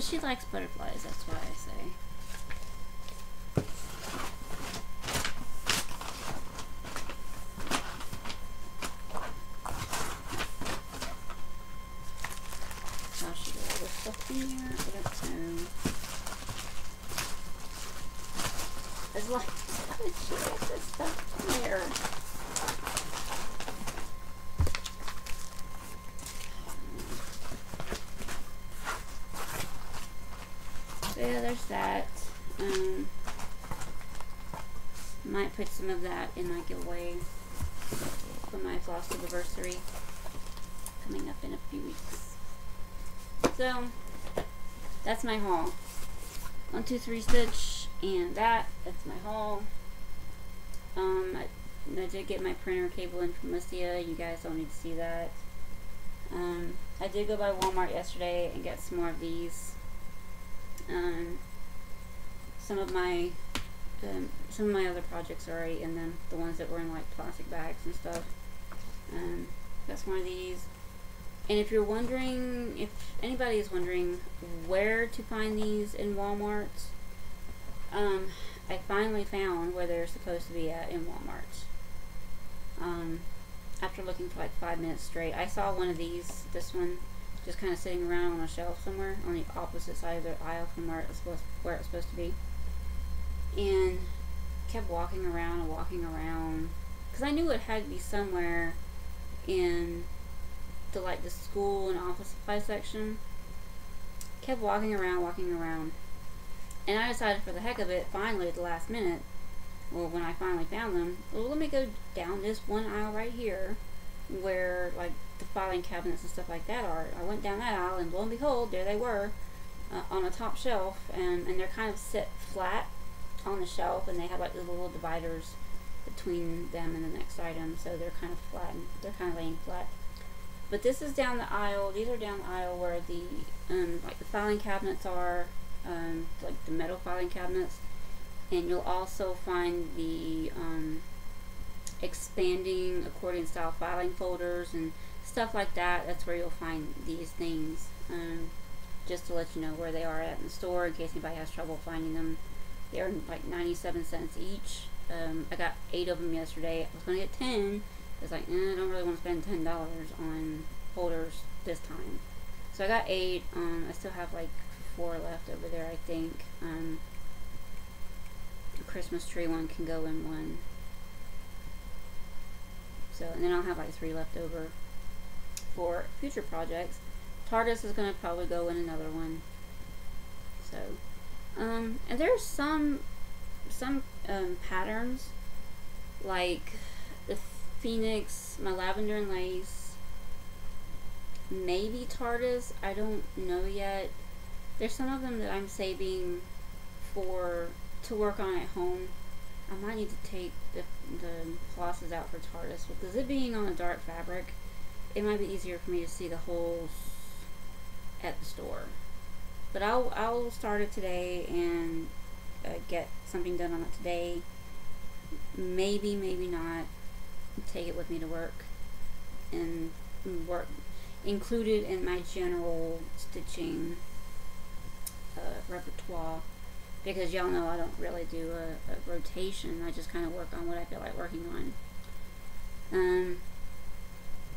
Because she likes butterflies, that's why I say. How should I this stuff in here? I don't know. As long as she gets this stuff in there. yeah, there's that. Um, might put some of that in my giveaway for my floss anniversary coming up in a few weeks. So, that's my haul. One, two, three stitch, and that, that's my haul. Um, I, I did get my printer cable in from Listia. You guys don't need to see that. Um, I did go by Walmart yesterday and get some more of these um, some of my um, some of my other projects already in them, the ones that were in like plastic bags and stuff. Um, that's one of these. And if you're wondering, if anybody is wondering where to find these in Walmart, um, I finally found where they're supposed to be at in Walmart. Um, after looking for like five minutes straight, I saw one of these, this one, just kind of sitting around on a shelf somewhere on the opposite side of the aisle from where it was supposed where it was supposed to be, and kept walking around and walking around because I knew it had to be somewhere in the like the school and office supply section. Kept walking around, walking around, and I decided for the heck of it, finally at the last minute, well when I finally found them, well let me go down this one aisle right here where like the filing cabinets and stuff like that are. I went down that aisle and lo and behold, there they were uh, on a top shelf and, and they're kind of set flat on the shelf and they have like the little dividers between them and the next item so they're kind of flat and they're kind of laying flat. But this is down the aisle, these are down the aisle where the um, like the filing cabinets are, um, like the metal filing cabinets and you'll also find the um, expanding accordion style filing folders and stuff like that. That's where you'll find these things. Um, just to let you know where they are at in the store in case anybody has trouble finding them. They're like 97 cents each. Um, I got eight of them yesterday. I was going to get 10. I was like, eh, I don't really want to spend $10 on holders this time. So I got eight. Um, I still have like four left over there, I think. Um, the Christmas tree one can go in one. So, and then I'll have like three left over for future projects. TARDIS is going to probably go in another one. So, um, and there's some, some, um, patterns, like Phoenix, my Lavender and Lace, maybe TARDIS, I don't know yet. There's some of them that I'm saving for, to work on at home I might need to take the, the flosses out for TARDIS because it being on a dark fabric, it might be easier for me to see the holes at the store. But I'll I'll start it today and uh, get something done on it today. Maybe maybe not. Take it with me to work and work included in my general stitching uh, repertoire because y'all know I don't really do a, a rotation. I just kind of work on what I feel like working on. Um.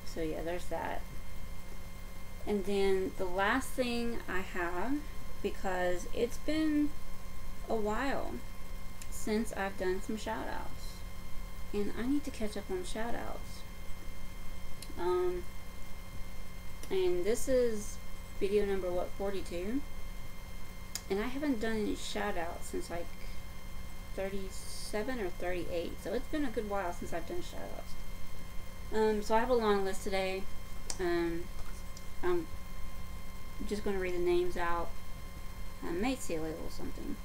So yeah, there's that. And then the last thing I have, because it's been a while since I've done some shout outs. And I need to catch up on shout outs. Um, and this is video number, what, 42? And I haven't done any shout outs since like 37 or 38. So it's been a good while since I've done shout outs. Um, so I have a long list today. Um, I'm just going to read the names out. I may see a little something.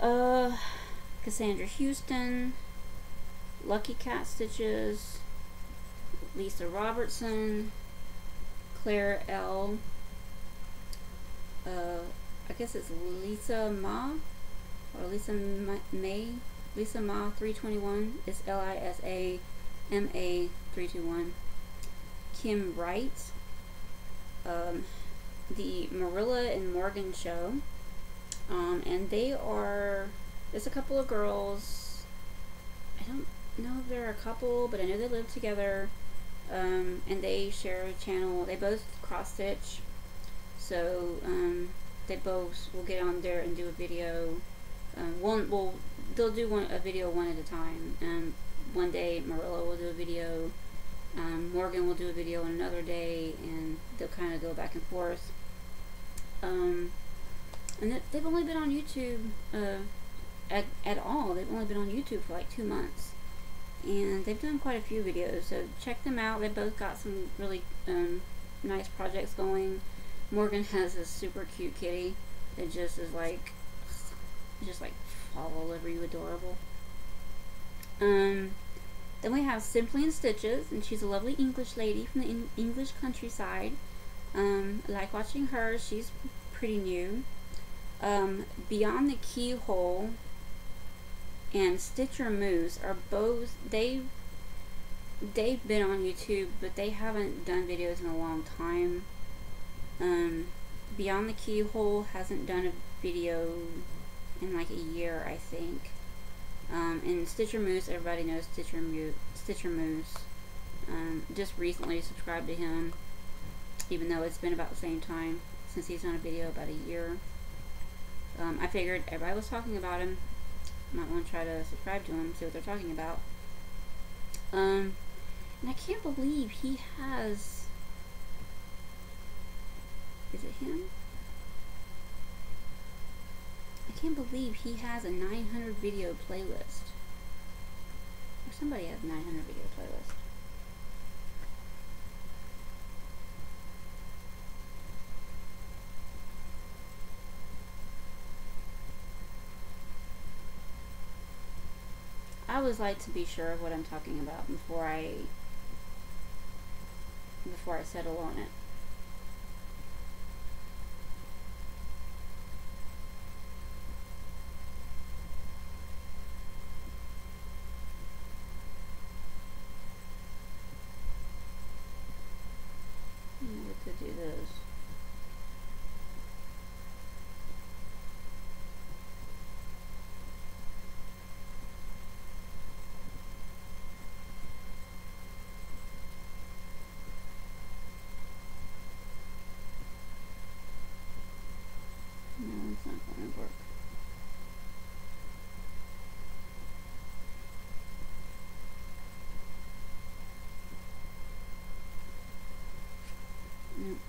Uh, Cassandra Houston, Lucky Cat Stitches, Lisa Robertson, Claire L. Uh, I guess it's Lisa Ma or Lisa Ma May. Lisa Ma 321 is L I S A M A 321. Kim Wright, um, the Marilla and Morgan show, um, and they are there's a couple of girls. I don't know if they're a couple, but I know they live together, um, and they share a channel. They both cross stitch, so um, they both will get on there and do a video. Um, one will they'll do one a video one at a time. Um, one day Marilla will do a video um, Morgan will do a video on another day, and they'll kind of go back and forth. And they've only been on YouTube uh, at, at all. They've only been on YouTube for like two months. And they've done quite a few videos, so check them out. They both got some really um, nice projects going. Morgan has this super cute kitty that just is like, just like fall all over you, adorable. Um, then we have Simply in Stitches, and she's a lovely English lady from the English countryside. Um, I like watching her. She's pretty new. Um, Beyond the Keyhole and Stitcher Moose are both they they've been on YouTube, but they haven't done videos in a long time. Um, Beyond the Keyhole hasn't done a video in like a year, I think. Um, and Stitcher Moose, everybody knows Stitcher, Mo Stitcher Moose. Um, just recently subscribed to him, even though it's been about the same time since he's done a video about a year. Um, I figured everybody was talking about him. Might want to try to subscribe to him, see what they're talking about. Um, and I can't believe he has. Is it him? I can't believe he has a 900 video playlist. Or somebody has a 900 video playlist. I always like to be sure of what I'm talking about before I before I settle on it.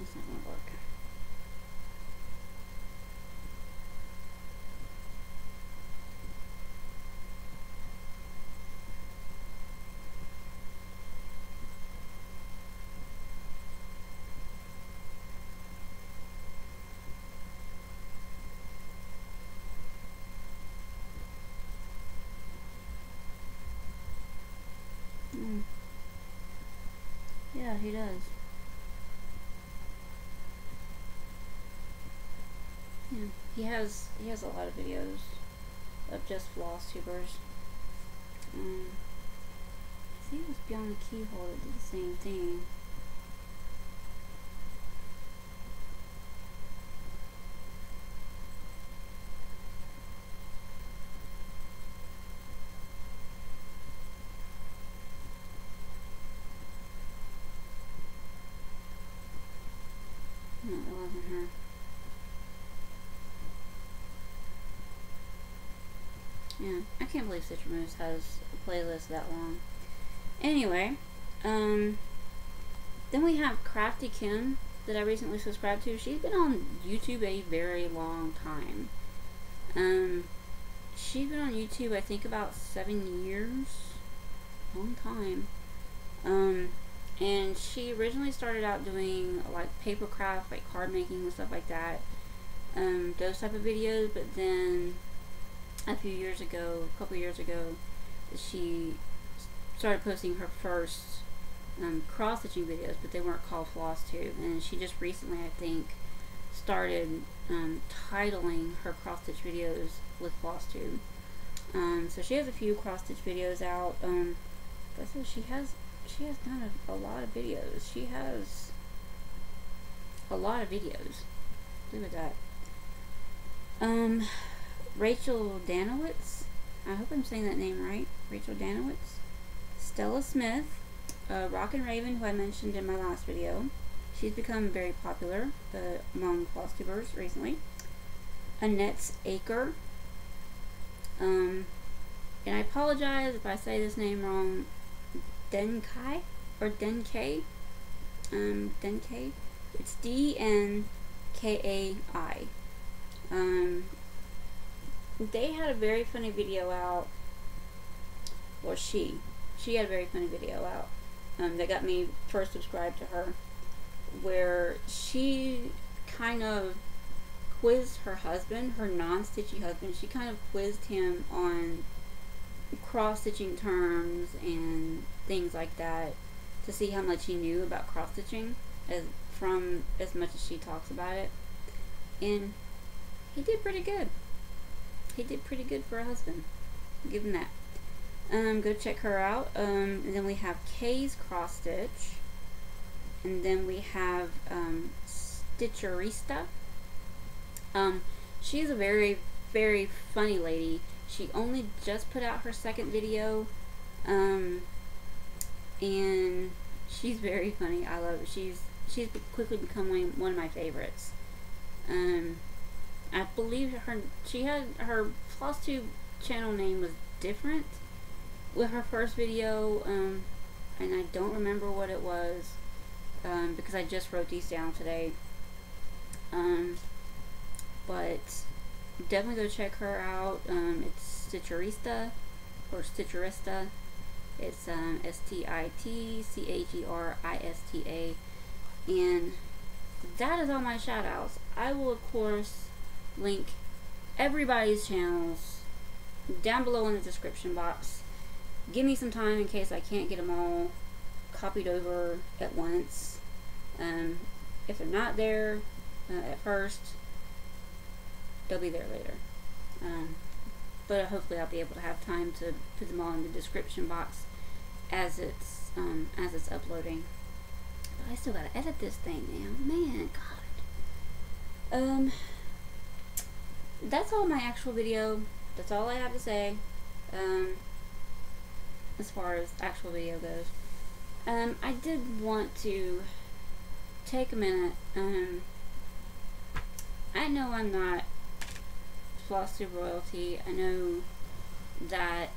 it's not gonna work. Hmm. Yeah, he does. He has he has a lot of videos of just floss tubers. Um, I think it was Beyond the Keyhole that did the same thing. No, it wasn't. Yeah, I can't believe Stitcher Moose has a playlist that long. Anyway, um, then we have Krafty Kim that I recently subscribed to. She's been on YouTube a very long time. Um, she's been on YouTube, I think, about seven years. Long time. Um, and she originally started out doing like paper craft, like card making and stuff like that. Um, those type of videos, but then a few years ago, a couple years ago, she started posting her first um, cross stitching videos, but they weren't called floss tube. And she just recently, I think, started um, titling her cross stitch videos with floss tube. Um, so she has a few cross stitch videos out. Um, but she has she has done a, a lot of videos. She has a lot of videos. Look at that. Um, Rachel Dannewitz. I hope I'm saying that name right. Rachel Dannewitz. Stella Smith. Uh, Rockin' Raven, who I mentioned in my last video. She's become very popular uh, among floss tubers recently. Annette's Acre. Um, and I apologize if I say this name wrong. Denkai or Denkai. Um, Denkai. It's D N K A I. Um, they had a very funny video out. Well, she, she had a very funny video out. Um, that got me first subscribed to her, where she kind of quizzed her husband, her non-stitchy husband. She kind of quizzed him on cross-stitching terms and things like that to see how much he knew about cross stitching as from as much as she talks about it. And he did pretty good. He did pretty good for a husband. Give him that. Um, go check her out. Um, and then we have Kay's cross stitch. And then we have um, Stitcherista. Um, she's a very, very funny lady. She only just put out her second video. Um, and she's very funny. I love it. She's she's quickly become one of my favorites. Um, I believe her she had her floss tube channel name was different with her first video, um, and I don't remember what it was um, because I just wrote these down today. Um, but definitely go check her out. Um, it's Stitcherista or Stitcherista. It's um, S-T-I-T-C-H-E-R-I-S-T-A. And that is all my shout outs. I will, of course, link everybody's channels down below in the description box. Give me some time in case I can't get them all copied over at once. Um, if they're not there uh, at first, they'll be there later. Um, but hopefully I'll be able to have time to put them all in the description box as it's um, as it's uploading. But I still gotta edit this thing now. Man, God. Um, that's all my actual video. That's all I have to say. Um, as far as actual video goes. Um, I did want to take a minute. Um, I know I'm not tube royalty. I know that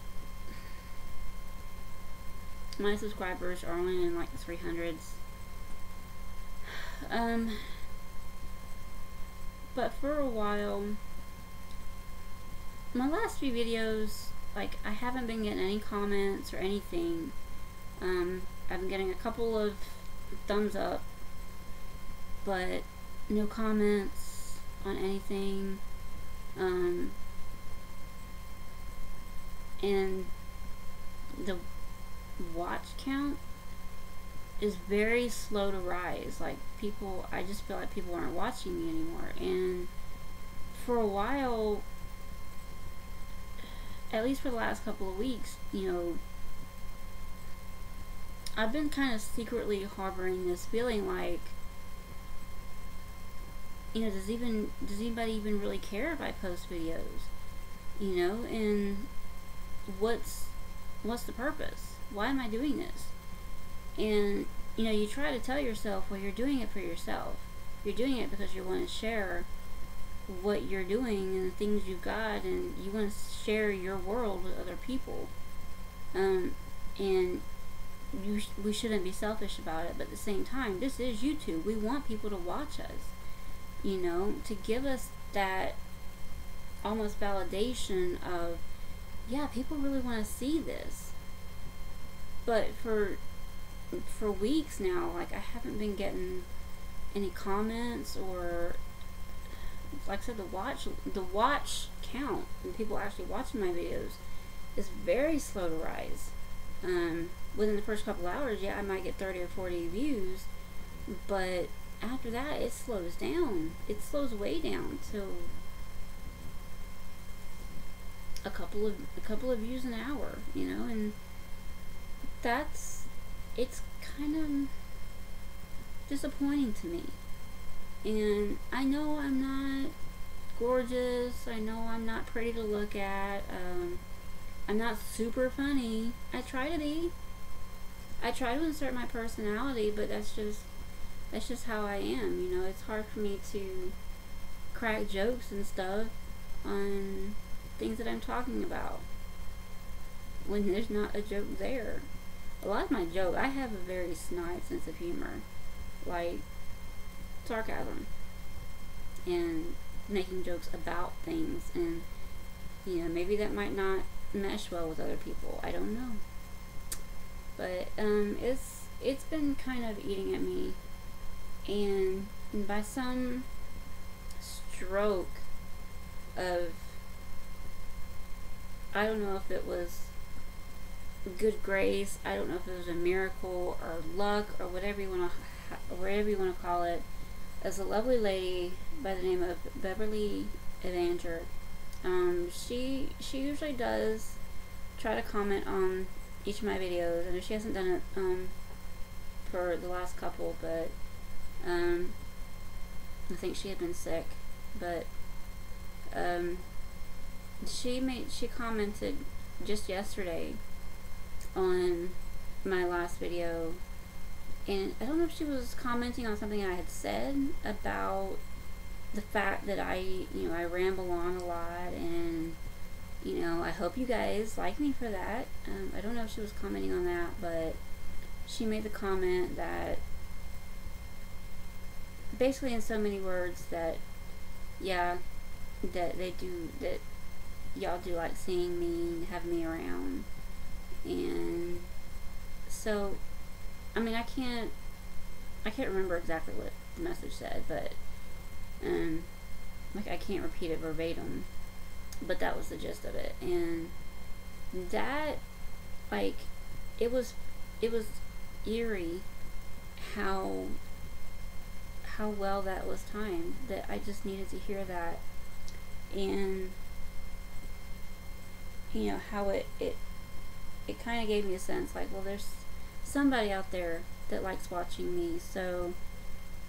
my subscribers are only in like the 300s. Um, but for a while, my last few videos, like, I haven't been getting any comments or anything. Um, I've been getting a couple of thumbs up, but no comments on anything. Um, and the watch count is very slow to rise. Like people, I just feel like people aren't watching me anymore. And for a while, at least for the last couple of weeks, you know, I've been kind of secretly harboring this feeling like, you know, does even does anybody even really care if I post videos? You know, and what's what's the purpose? Why am I doing this? And you know, you try to tell yourself, well, you're doing it for yourself. You're doing it because you want to share what you're doing and the things you've got, and you want to share your world with other people. Um, and you sh- we shouldn't be selfish about it, but at the same time, this is YouTube. We want people to watch us, you know, to give us that almost validation of, yeah, people really want to see this. But for for weeks now, like I haven't been getting any comments or like I said, the watch the watch count and people actually watching my videos is very slow to rise. Um, within the first couple hours, yeah, I might get 30 or 40 views, but after that, it slows down. It slows way down to a couple of a couple of views an hour, you know, and that's it's kind of disappointing to me. And I know I'm not gorgeous. I know I'm not pretty to look at. Um, I'm not super funny. I try to be. I try to insert my personality, but that's just that's just how I am. You know, it's hard for me to crack jokes and stuff on things that I'm talking about when there's not a joke there. A lot of my joke, I have a very snide sense of humor, like sarcasm and making jokes about things, and you know maybe that might not mesh well with other people. I don't know, but um, it's it's been kind of eating at me, and by some stroke of I don't know if it was good grace. I don't know if it was a miracle or luck or whatever you want to whatever you want to call it. As a lovely lady by the name of Beverly Evanger, um, she she usually does try to comment on each of my videos. I know she hasn't done it um, for the last couple, but um, I think she had been sick. But um, she made she commented just yesterday on my last video and I don't know if she was commenting on something I had said about the fact that I you know I ramble on a lot and you know I hope you guys like me for that um, I don't know if she was commenting on that but she made the comment that basically in so many words that yeah that they do that y'all do like seeing me and have me around. And so, I mean, I can't, I can't remember exactly what the message said, but, um, like I can't repeat it verbatim, but that was the gist of it. And that, like, it was, it was eerie how how well that was timed that I just needed to hear that and you know how it it it kind of gave me a sense like well there's somebody out there that likes watching me so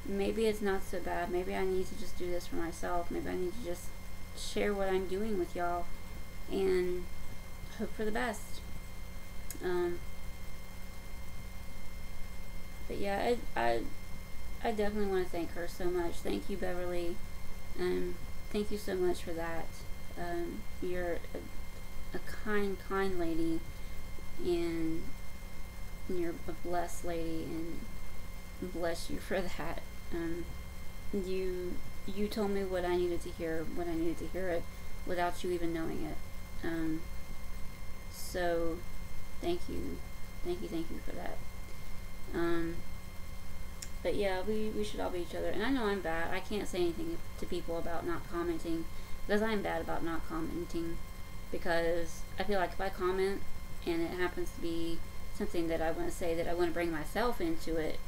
maybe it's not so bad. Maybe I need to just do this for myself. Maybe I need to just share what I'm doing with y'all and hope for the best. Um, but yeah I, I I definitely want to thank her so much. Thank you Beverly. Um, thank you so much for that. Um, you're a kind, kind lady, and you're a blessed lady, and bless you for that. Um, you you told me what I needed to hear when I needed to hear it, without you even knowing it. Um, so, thank you, thank you, thank you for that. Um, but yeah, we, we should all be each other. And I know I'm bad. I can't say anything to people about not commenting because I'm bad about not commenting because I feel like if I comment and it happens to be something that I want to say that I want to bring myself into it,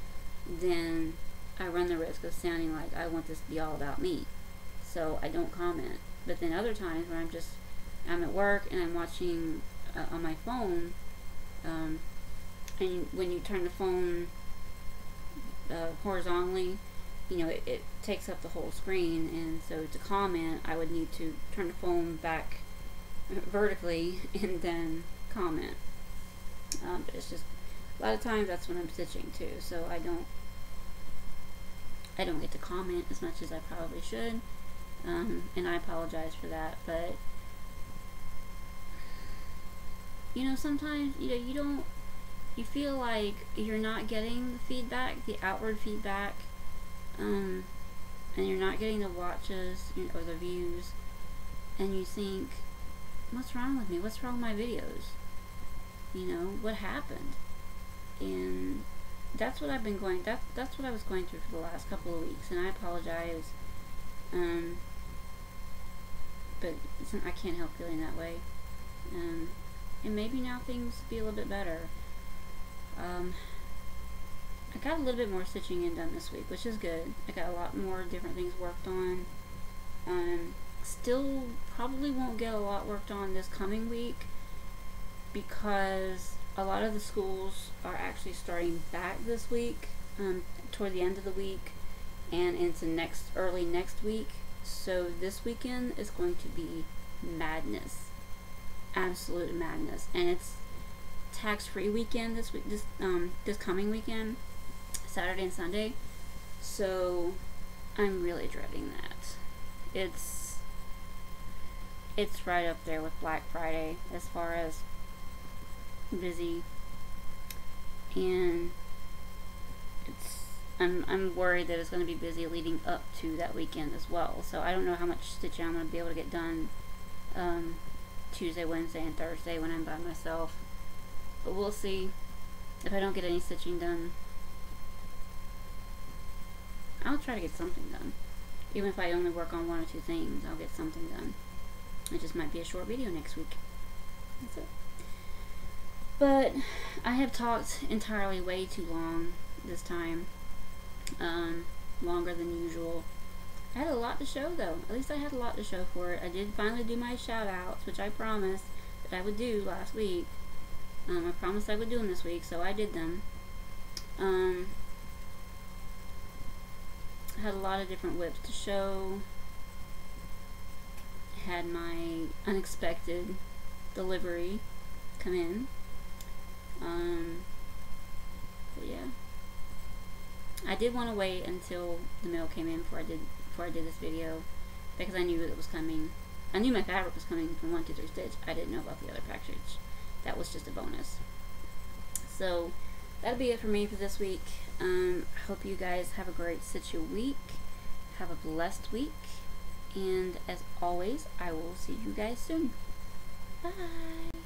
then I run the risk of sounding like I want this to be all about me. So I don't comment. But then other times when I'm just I'm at work and I'm watching uh, on my phone, um, and when you turn the phone uh, horizontally, you know, it, it, takes up the whole screen. And so to comment, I would need to turn the phone back vertically and then comment. Um, but it's just a lot of times that's when I'm stitching too, so I don't I don't get to comment as much as I probably should, um, and I apologize for that. But you know, sometimes you know you don't you feel like you're not getting the feedback, the outward feedback, um, and you're not getting the watches or the views, and you think, what's wrong with me? What's wrong with my videos? You know, what happened? And that's what I've been going, that, that's what I was going through for the last couple of weeks, and I apologize. Um, but I can't help feeling that way. Um, and maybe now things be a little bit better. Um, I got a little bit more stitching in done this week, which is good. I got a lot more different things worked on. Um, still probably won't get a lot worked on this coming week because a lot of the schools are actually starting back this week, um, toward the end of the week, and into next early next week. So this weekend is going to be madness, absolute madness, and it's tax-free weekend this week, this um this coming weekend, Saturday and Sunday. So I'm really dreading that. It's it's right up there with Black Friday as far as busy. And it's I'm, I'm worried that it's going to be busy leading up to that weekend as well. So I don't know how much stitching I'm going to be able to get done um, Tuesday, Wednesday, and Thursday when I'm by myself. But we'll see if I don't get any stitching done. I'll try to get something done. Even if I only work on one or two things I'll get something done. It just might be a short video next week. That's it but I have talked entirely way too long this time. Um, longer than usual. I had a lot to show though. At least I had a lot to show for it. I did finally do my shout outs, which I promised that I would do last week. Um, I promised I would do them this week, so I did them. Um, I had a lot of different WIPs to show. Had my unexpected delivery come in. Um, but yeah. I did want to wait until the mail came in before I did before I did this video because I knew it was coming. I knew my fabric was coming from 123 Stitch. I didn't know about the other package. That was just a bonus. So that'll be it for me for this week. Um, I hope you guys have a great Stitch week. Have a blessed week. And as always, I will see you guys soon. Bye.